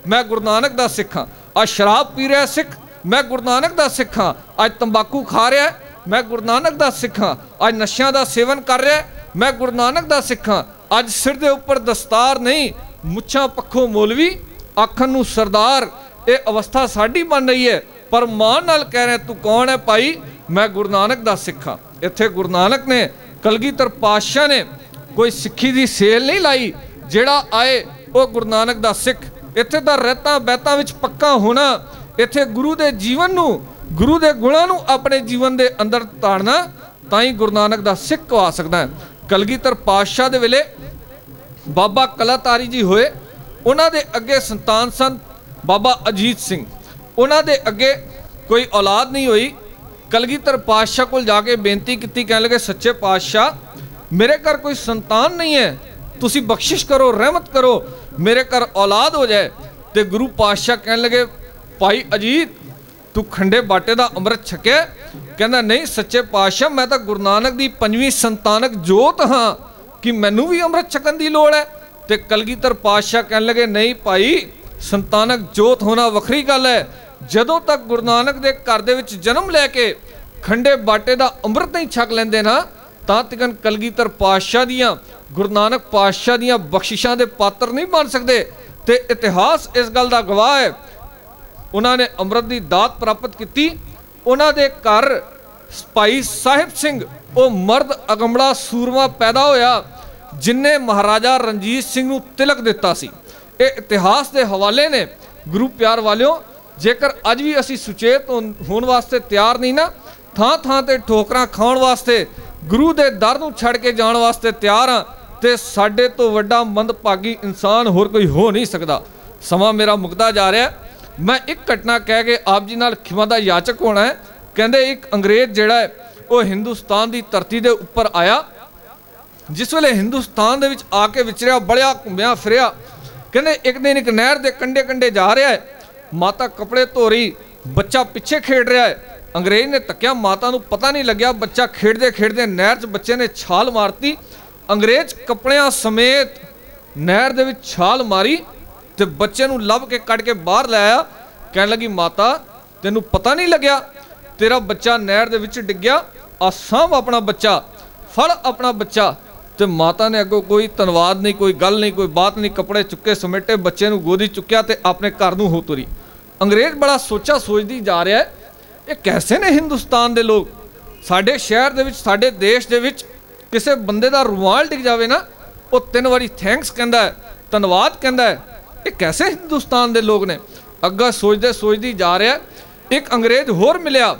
ਮੈਂ ਗੁਰੂ ਨਾਨਕ ਦਾ ਸਿੱਖ ਹਾਂ। ਅੱਜ ਸ਼ਰਾਬ ਪੀ ਰਿਹਾ ਸਿੱਖ, ਮੈਂ ਗੁਰੂ ਨਾਨਕ ਦਾ ਸਿੱਖ ਹਾਂ। ਅੱਜ ਤੰਬਾਕੂ ਖਾ ਰਿਹਾ, ਮੈਂ ਗੁਰੂ ਨਾਨਕ ਦਾ ਸਿੱਖ ਹਾਂ। ਅੱਜ ਨਸ਼ਿਆਂ ਦਾ ਸੇਵਨ ਕਰ ਰਿਹਾ ਮੈਂ ਗੁਰੂ ਨਾਨਕ ਦਾ ਸਿੱਖ ਹਾਂ। ਅੱਜ ਸਿਰ ਦੇ ਉੱਪਰ ਦਸਤਾਰ ਨਹੀਂ, ਮੁੱਛਾਂ ਪੱਖੋਂ ਮੌਲਵੀ, ਆਖਣ ਨੂੰ ਸਰਦਾਰ, ਇਹ ਅਵਸਥਾ ਸਾਡੀ ਬਣ ਰਹੀ ਹੈ। ਪਰ ਮਾਂ ਨਾਲ ਕਹਿ ਰਿਹਾ, ਤੂੰ ਕੌਣ ਹੈ ਭਾਈ? ਮੈਂ ਗੁਰੂ ਨਾਨਕ ਦਾ ਸਿੱਖ ਹਾਂ। ਇੱਥੇ ਗੁਰੂ ਨਾਨਕ ਨੇ, ਕਲਗੀਧਰ ਪਾਤਸ਼ਾਹ ਨੇ ਕੋਈ ਸਿੱਖੀ ਦੀ ਸੇਲ ਨਹੀਂ ਲਾਈ, ਜਿਹੜਾ ਆਏ, ਉਹ ਗੁਰੂ ਨਾਨਕ ਦਾ ਸਿੱਖ। ਇੱਥੇ ਤਾਂ ਰਹਿਤਾਂ ਬੈਤਾਂ ਵਿੱਚ ਪੱਕਾ ਹੋਣਾ, ਇੱਥੇ ਗੁਰੂ ਦੇ ਜੀਵਨ ਨੂੰ, ਗੁਰੂ ਦੇ ਗੁਣਾਂ ਨੂੰ ਆਪਣੇ ਜੀਵਨ ਦੇ ਅੰਦਰ ਤਾੜਨਾ, ਤਾਂ ਹੀ ਗੁਰੂ ਨਾਨਕ ਦਾ ਸਿੱਖ ਕਹਾ ਸਕਦਾ ਹੈ। ਕਲਗੀਧਰ ਪਾਤਸ਼ਾਹ ਦੇ ਵੇਲੇ ਬਾਬਾ ਕਲਾਤਾਰੀ ਜੀ ਹੋਏ। ਉਹਨਾਂ ਦੇ ਅੱਗੇ ਸੰਤਾਨ ਸਨ ਬਾਬਾ ਅਜੀਤ ਸਿੰਘ। ਉਹਨਾਂ ਦੇ ਅੱਗੇ ਕੋਈ ਔਲਾਦ ਨਹੀਂ ਹੋਈ। ਕਲਗੀਧਰ ਪਾਤਸ਼ਾਹ ਕੋਲ ਜਾ ਕੇ ਬੇਨਤੀ ਕੀਤੀ, ਕਹਿਣ ਲੱਗੇ, ਸੱਚੇ ਪਾਤਸ਼ਾਹ, ਮੇਰੇ ਘਰ ਕੋਈ ਸੰਤਾਨ ਨਹੀਂ ਹੈ। ਤੁਸੀਂ ਬਖਸ਼ਿਸ਼ ਕਰੋ, ਰਹਿਮਤ ਕਰੋ। ਮੇਰੇ ਘਰ ਔਲਾਦ ਹੋ ਜਾਏ। ਤੇ ਗੁਰੂ ਪਾਤਸ਼ਾਹ ਕਹਿਣ ਲੱਗੇ, ਭਾਈ ਅਜੀਤ ਤੂੰ ਖੰਡੇ ਬਾਟੇ ਦਾ ਅੰਮ੍ਰਿਤ ਛਕਿਆ? ਕਹਿੰਦਾ, ਨਹੀਂ, ਸੱਚੇ ਪਾਤਸ਼ਾਹ, ਮੈਂ ਤਾਂ ਗੁਰੂ ਨਾਨਕ ਦੀ ਪੰਜਵੀਂ ਸੰਤਾਨਕ ਜੋਤ ਹਾਂ ਕਿ ਮੈਨੂੰ ਵੀ ਅੰਮ੍ਰਿਤ ਛਕਣ ਦੀ ਲੋੜ ਹੈ। ਤੇ ਕਲਗੀਧਰ ਪਾਤਸ਼ਾਹ ਕਹਿਣ ਲੱਗੇ, ਨਹੀਂ ਭਾਈ, ਸੰਤਾਨਕ ਜੋਤ ਹੋਣਾ ਵੱਖਰੀ ਗੱਲ ਹੈ। ਜਦੋਂ ਤੱਕ ਗੁਰੂ ਨਾਨਕ ਦੇ ਘਰ ਦੇ ਵਿੱਚ ਜਨਮ ਲੈ ਕੇ ਖੰਡੇ ਬਾਟੇ ਦਾ ਅੰਮ੍ਰਿਤ ਨਹੀਂ ਛਕ ਲੈਂਦੇ ਨਾ, ਤਾਂ ਤੱਕਨ ਕਲਗੀਧਰ ਪਾਤਸ਼ਾਹ ਦੀਆਂ, ਗੁਰੂ ਨਾਨਕ ਪਾਤਸ਼ਾਹ ਦੀਆਂ ਬਖਸ਼ਿਸ਼ਾਂ ਦੇ ਪਾਤਰ ਨਹੀਂ ਬਣ ਸਕਦੇ। ਤੇ ਇਤਿਹਾਸ ਇਸ ਗੱਲ ਦਾ ਗਵਾਹ ਹੈ ਉਹਨਾਂ ਨੇ ਅੰਮ੍ਰਿਤ ਦੀ ਦਾਤ ਪ੍ਰਾਪਤ ਕੀਤੀ। ਉਹਨਾਂ ਦੇ ਘਰ ਭਾਈ ਸਾਹਿਬ ਸਿੰਘ, ਉਹ ਮਰਦ ਅਗੰਬੜਾ ਸੂਰਮਾ ਪੈਦਾ ਹੋਇਆ ਜਿਨਨੇ ਮਹਾਰਾਜਾ ਰਣਜੀਤ ਸਿੰਘ ਨੂੰ ਤਿਲਕ ਦਿੱਤਾ ਸੀ। ਇਹ ਇਤਿਹਾਸ ਦੇ ਹਵਾਲੇ ਨੇ, ਗੁਰੂ ਪਿਆਰ ਵਾਲਿਓ, ਜੇਕਰ ਅੱਜ ਵੀ ਅਸੀਂ ਸੁਚੇਤ ਹੋਣ ਹੋਣ ਵਾਸਤੇ ਤਿਆਰ ਨਹੀਂ ਨਾ ਥਾਂ ਥਾਂ ਤੇ ਠੋਕਰਾਂ ਖਾਣ ਵਾਸਤੇ, ਗੁਰੂ ਦੇ ਦਰ ਨੂੰ ਛੱਡ ਕੇ ਜਾਣ ਵਾਸਤੇ ਤਿਆਰ ਹਾਂ, ਤੇ ਸਾਡੇ ਤੋਂ ਵੱਡਾ ਮੰਦਭਾਗੀ ਇਨਸਾਨ ਹੋਰ ਕੋਈ ਹੋ ਨਹੀਂ ਸਕਦਾ। ਸਮਾਂ ਮੇਰਾ ਮੁਕਦਾ ਜਾ ਰਿਹਾ। ਮੈਂ ਇੱਕ ਘਟਨਾ ਕਹਿ ਕੇ ਆਪ ਜੀ ਨਾਲ ਖਿਮਾ ਦਾ ਯਾਚਕ ਹੋਣਾ ਹੈ। ਕਹਿੰਦੇ ਇੱਕ ਅੰਗਰੇਜ਼ ਜਿਹੜਾ ਹੈ, ਉਹ ਹਿੰਦੁਸਤਾਨ ਦੀ ਧਰਤੀ ਦੇ ਉੱਪਰ ਆਇਆ। ਜਿਸ ਵੇਲੇ ਹਿੰਦੁਸਤਾਨ ਦੇ ਵਿੱਚ ਆ ਕੇ ਵਿਚਰਿਆ, ਬੜਿਆ, ਘੁੰਮਿਆ, ਫਿਰਿਆ। ਕਹਿੰਦੇ ਇੱਕ ਦਿਨ ਇੱਕ ਨਹਿਰ ਦੇ ਕੰਡੇ ਕੰਡੇ ਜਾ ਰਿਹਾ ਹੈ। ਮਾਤਾ ਕੱਪੜੇ ਧੋ ਰਹੀ ਬੱਚਾ ਪਿੱਛੇ ਖੇਡ ਰਿਹਾ ਹੈ। ਅੰਗਰੇਜ਼ ਨੇ ਤੱਕਿਆ ਮਾਤਾ ਨੂੰ ਪਤਾ ਨਹੀਂ ਲੱਗਿਆ। ਬੱਚਾ ਖੇਡਦੇ ਖੇਡਦੇ ਨਹਿਰ 'ਚ ਬੱਚੇ ਨੇ ਛਾਲ ਮਾਰਤੀ। ਅੰਗਰੇਜ਼ ਕੱਪੜਿਆਂ ਸਮੇਤ ਨਹਿਰ ਦੇ ਵਿੱਚ ਛਾਲ ਮਾਰੀ। ਤੇ ਬੱਚੇ ਨੂੰ ਲੱਭ ਕੇ ਕੱਢ ਕੇ ਬਾਹਰ ਲੈ ਆਇਆ। ਕਹਿਣ ਲੱਗੀ, ਮਾਤਾ, ਤੈਨੂੰ ਪਤਾ ਨਹੀਂ ਲੱਗਿਆ? ਤੇਰਾ ਬੱਚਾ ਨਹਿਰ ਦੇ ਵਿੱਚ ਡਿੱਗਿਆ ਆ ਆਪਣਾ ਬੱਚਾ, ਫੜ ਆਪਣਾ ਬੱਚਾ। ਤੇ ਮਾਤਾ ਨੇ ਅੱਗੋਂ ਕੋਈ ਧੰਨਵਾਦ ਨਹੀਂ, ਕੋਈ ਗੱਲ ਨਹੀਂ, ਕੋਈ ਬਾਤ ਨਹੀਂ, ਕੱਪੜੇ ਚੁੱਕੇ, ਸਮੇਟੇ, ਬੱਚੇ ਨੂੰ ਗੋਦੀ ਚੁੱਕਿਆ ਤੇ ਆਪਣੇ ਘਰ ਨੂੰ ਹੋ ਤੁਰੀ। ਅੰਗਰੇਜ਼ ਬੜਾ ਸੋਚਾ ਸੋਚਦੀ ਜਾ ਰਿਹਾ ਹੈ, ਇਹ ਕੈਸੇ ਨੇ ਹਿੰਦੁਸਤਾਨ ਦੇ ਲੋਕ? ਸਾਡੇ ਸ਼ਹਿਰ ਦੇ ਵਿੱਚ, ਸਾਡੇ ਦੇਸ਼ ਦੇ ਵਿੱਚ ਕਿਸੇ ਬੰਦੇ ਦਾ ਰੁਮਾਲ ਡਿੱਗ ਜਾਵੇ ਨਾ, ਉਹ ਤਿੰਨ ਵਾਰੀ ਥੈਂਕਸ ਕਹਿੰਦਾ ਹੈ, ਧੰਨਵਾਦ ਕਹਿੰਦਾ ਹੈ। ਇਹ ਕੈਸੇ ਹਿੰਦੁਸਤਾਨ ਦੇ ਲੋਕ ਨੇ? ਅੱਗਾ ਸੋਚਦੇ ਸੋਚਦੀ ਜਾ ਰਿਹਾ ਇੱਕ ਅੰਗਰੇਜ਼ ਹੋਰ ਮਿਲਿਆ।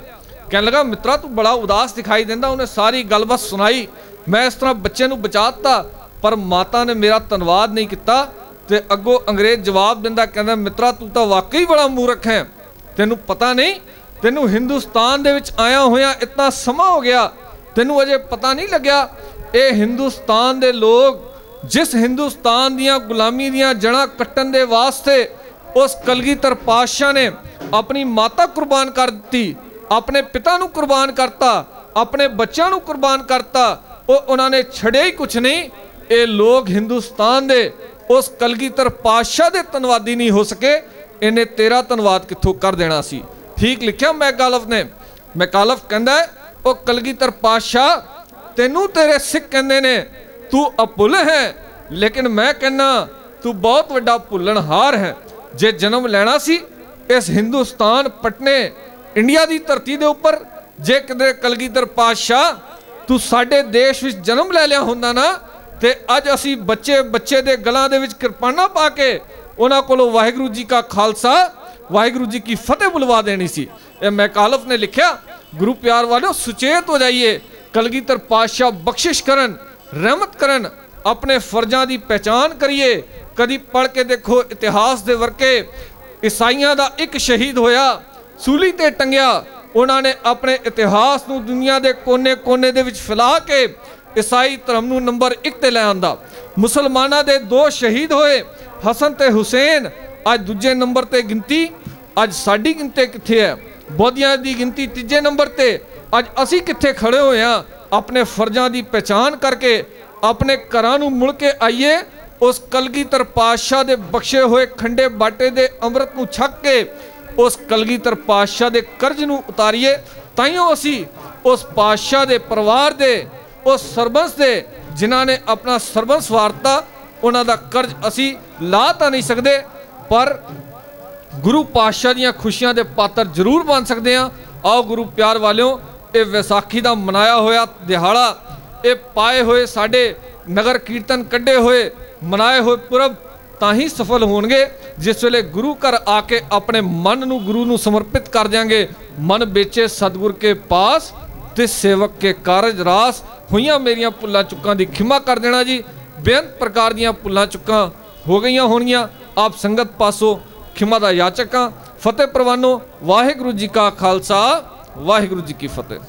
ਕਹਿਣ ਲੱਗਾ, ਮਿੱਤਰਾ, ਤੂੰ ਬੜਾ ਉਦਾਸ ਦਿਖਾਈ ਦਿੰਦਾ। ਉਹਨੇ ਸਾਰੀ ਗੱਲਬਾਤ ਸੁਣਾਈ। ਮੈਂ ਇਸ ਤਰ੍ਹਾਂ ਬੱਚੇ ਨੂੰ ਬਚਾਤਾ ਪਰ ਮਾਤਾ ਨੇ ਮੇਰਾ ਧੰਨਵਾਦ ਨਹੀਂ ਕੀਤਾ ਤੇ ਅੱਗੋਂ ਅੰਗਰੇਜ਼ ਜਵਾਬ ਦਿੰਦਾ, ਕਹਿੰਦਾ, ਮਿੱਤਰਾ, ਤੂੰ ਤਾਂ ਵਾਕਈ ਬੜਾ ਮੂਰਖ ਹੈ। ਤੈਨੂੰ ਪਤਾ ਨਹੀਂ, ਤੈਨੂੰ ਹਿੰਦੁਸਤਾਨ ਦੇ ਵਿੱਚ ਆਇਆ ਹੋਇਆ ਇਤਨਾ ਸਮਾਂ ਹੋ ਗਿਆ। ਤੈਨੂੰ ਅਜੇ ਪਤਾ ਨਹੀਂ ਲੱਗਿਆ। ਇਹ ਹਿੰਦੁਸਤਾਨ ਦੇ ਲੋਕ ਜਿਸ ਹਿੰਦੁਸਤਾਨ ਦੀਆਂ ਗੁਲਾਮੀ ਦੀਆਂ ਜੜਾਂ ਕੱਟਣ ਦੇ ਵਾਸਤੇ ਉਸ ਕਲਗੀਧਰ ਪਾਤਸ਼ਾਹ ਨੇ ਆਪਣੀ ਮਾਤਾ ਕੁਰਬਾਨ ਕਰ ਦਿੱਤੀ, ਆਪਣੇ ਪਿਤਾ ਨੂੰ ਕੁਰਬਾਨ ਕਰਤਾ, ਆਪਣੇ ਬੱਚਿਆਂ ਨੂੰ ਕੁਰਬਾਨ ਕਰਤਾ, ਉਹ ਉਹਨਾਂ ਨੇ ਛੜਿਆ ਹੀ ਕੁਛ ਨਹੀਂ। ਇਹ ਲੋਕ ਹਿੰਦੁਸਤਾਨ ਦੇ ਉਸ ਕਲਗੀਧਰ ਪਾਤਸ਼ਾਹ ਦੇ ਧੰਨਵਾਦੀ ਨਹੀਂ ਹੋ ਸਕੇ। ਇਹਨੇ ਤੇਰਾ ਧੰਨਵਾਦ ਕਿੱਥੋਂ ਕਰ ਦੇਣਾ ਸੀ? ਠੀਕ ਲਿਖਿਆ ਮੈਕਾਲਫ ਨੇ। ਮੈਕਾਲਫ ਕਹਿੰਦਾ ਉਹ ਕਲਗੀਧਰ ਪਾਤਸ਼ਾਹ ਤੈਨੂੰ ਤੇਰੇ ਸਿੱਖ ਕਹਿੰਦੇ ਨੇ ਤੂੰ ਅਪੁੱਲ ਹੈ। ਲੇਕਿਨ ਮੈਂ ਕਹਿੰਨਾ ਤੂੰ ਬਹੁਤ ਵੱਡਾ ਭੁੱਲਣਹਾਰ ਹੈ। ਜੇ ਜਨਮ ਲੈਣਾ ਸੀ, ਇਸ ਹਿੰਦੁਸਤਾਨ ਪਟਨੇ ਇੰਡੀਆ ਦੀ ਧਰਤੀ ਦੇ ਉੱਪਰ, ਜੇ ਕਿਤੇ ਕਲਗੀਧਰ ਪਾਤਸ਼ਾਹ ਤੂੰ ਸਾਡੇ ਦੇਸ਼ ਵਿੱਚ ਜਨਮ ਲੈ ਲਿਆ ਹੁੰਦਾ ਨਾ, ਤੇ ਅੱਜ ਅਸੀਂ ਬੱਚੇ ਬੱਚੇ ਦੇ ਗਲਾਂ ਦੇ ਵਿੱਚ ਕਿਰਪਾਨਾਂ ਪਾ ਕੇ ਉਹਨਾਂ ਕੋਲੋਂ ਵਾਹਿਗੁਰੂ ਜੀ ਕਾ ਖਾਲਸਾ, ਵਾਹਿਗੁਰੂ ਜੀ ਕੀ ਫਤਿਹ ਬੁਲਵਾ ਦੇਣੀ ਸੀ। ਇਹ ਮੈਕਾਲਫ ਨੇ ਲਿਖਿਆ, ਗੁਰੂ ਪਿਆਰ ਵਾਲਿਓ ਸੁਚੇਤ ਹੋ ਜਾਈਏ, ਕਲਗੀਧਰ ਪਾਤਸ਼ਾਹ ਬਖਸ਼ਿਸ਼ ਕਰਨ। ਰਹਿਮਤ ਕਰਨ, ਆਪਣੇ ਫਰਜ਼ਾਂ ਦੀ ਪਹਿਚਾਨ ਕਰੀਏ। ਕਦੀ ਪੜ੍ਹ ਕੇ ਦੇਖੋ ਇਤਿਹਾਸ ਦੇ ਵਰਕੇ, ਈਸਾਈਆਂ ਦਾ ਇੱਕ ਸ਼ਹੀਦ ਹੋਇਆ, ਸੂਲੀ ਤੇ ਟੰਗਿਆ। ਉਹਨਾਂ ਨੇ ਆਪਣੇ ਇਤਿਹਾਸ ਨੂੰ ਦੁਨੀਆ ਦੇ ਕੋਨੇ-ਕੋਨੇ ਦੇ ਵਿੱਚ ਫੈਲਾ ਕੇ ਈਸਾਈ ਧਰਮ ਨੂੰ ਨੰਬਰ 1 ਤੇ ਲੈ ਆਂਦਾ। ਮੁਸਲਮਾਨਾਂ ਦੇ ਦੋ ਸ਼ਹੀਦ ਹੋਏ, ਹਸਨ ਤੇ ਹੁਸੈਨ। ਅੱਜ ਦੂਜੇ ਨੰਬਰ ਤੇ ਗਿਣਤੀ, ਅੱਜ ਸਾਡੀ ਗਿਣਤੀ ਕਿੱਥੇ ਹੈ? ਬੋਧੀਆਂ ਦੀ ਗਿਣਤੀ ਤੀਜੇ ਨੰਬਰ ਤੇ। ਅੱਜ ਅਸੀਂ ਕਿੱਥੇ ਖੜੇ ਹੋਏ ਆ ਆਪਣੇ ਫਰਜ਼ਾਂ ਦੀ ਪਛਾਣ ਕਰਕੇ ਆਪਣੇ ਘਰਾਂ ਨੂੰ ਮੁੜ ਕੇ ਆਈਏ, ਉਸ ਕਲਗੀਧਰ ਪਾਤਸ਼ਾਹ ਦੇ ਬਖਸ਼ੇ ਹੋਏ ਖੰਡੇ ਬਾਟੇ ਦੇ ਅੰਮ੍ਰਿਤ ਨੂੰ ਛੱਕ ਕੇ ਉਸ ਕਲਗੀਧਰ ਪਾਤਸ਼ਾਹ ਦੇ ਕਰਜ਼ ਨੂੰ ਉਤਾਰੀਏ ਤਾਈਓ ਅਸੀਂ ਉਸ ਪਾਤਸ਼ਾਹ ਦੇ ਪਰਿਵਾਰ ਦੇ, ਉਸ ਸਰਬੰਸ ਦੇ, ਜਿਨ੍ਹਾਂ ਨੇ ਆਪਣਾ ਸਰਬੰਸ ਵਾਰਤਾ, ਉਹਨਾਂ ਦਾ ਕਰਜ਼ ਅਸੀਂ ਲਾ ਤਾਂ ਨਹੀਂ ਸਕਦੇ, ਪਰ ਗੁਰੂ ਪਾਤਸ਼ਾਹ ਦੀਆਂ ਖੁਸ਼ੀਆਂ ਦੇ ਪਾਤਰ ਜ਼ਰੂਰ ਬਣ ਸਕਦੇ ਆ ਆਓ ਗੁਰੂ ਪਿਆਰ ਵਾਲਿਓ ਇਹ ਵਿਸਾਖੀ ਦਾ ਮਨਾਇਆ ਹੋਇਆ ਦਿਹਾੜਾ, ਇਹ ਪਾਏ ਹੋਏ ਸਾਡੇ ਨਗਰ ਕੀਰਤਨ ਕੱਢੇ ਹੋਏ, ਮਨਾਏ ਹੋਏ ਪੁਰਬ ਤਾਂ ਹੀ ਸਫਲ ਹੋਣਗੇ। ਜਿਸ ਵੇਲੇ ਗੁਰੂ ਘਰ ਆ ਕੇ ਆਪਣੇ ਮਨ ਨੂੰ ਗੁਰੂ ਨੂੰ ਸਮਰਪਿਤ ਕਰ ਦਿਆਂਗੇ, ਮਨ ਵੇਚੇ ਸਤਿਗੁਰ ਕੇ ਪਾਸ ਤੇ ਸੇਵਕ ਕੇ ਕਾਰਜ ਰਾਸ, ਹੋਈਆਂ ਮੇਰੀਆਂ ਭੁੱਲਾਂ ਚੁੱਕਾਂ ਦੀ ਖਿਮਾ ਕਰ ਦੇਣਾ ਜੀ। ਬੇਅੰਤ ਪ੍ਰਕਾਰ ਦੀਆਂ ਭੁੱਲਾਂ ਚੁੱਕਾਂ ਹੋ ਗਈਆਂ ਹੋਣਗੀਆਂ। ਆਪ ਸੰਗਤ ਪਾਸੋਂ ਖਿਮਾ ਦਾ ਯਾਚਕਾਂ ਫਤਿਹ ਪ੍ਰਵਾਨੋ, ਵਾਹਿਗੁਰੂ ਜੀ ਕਾ ਖਾਲਸਾ। ਵਾਹਿਗੁਰੂ ਜੀ ਕੀ ਫਤਿਹ।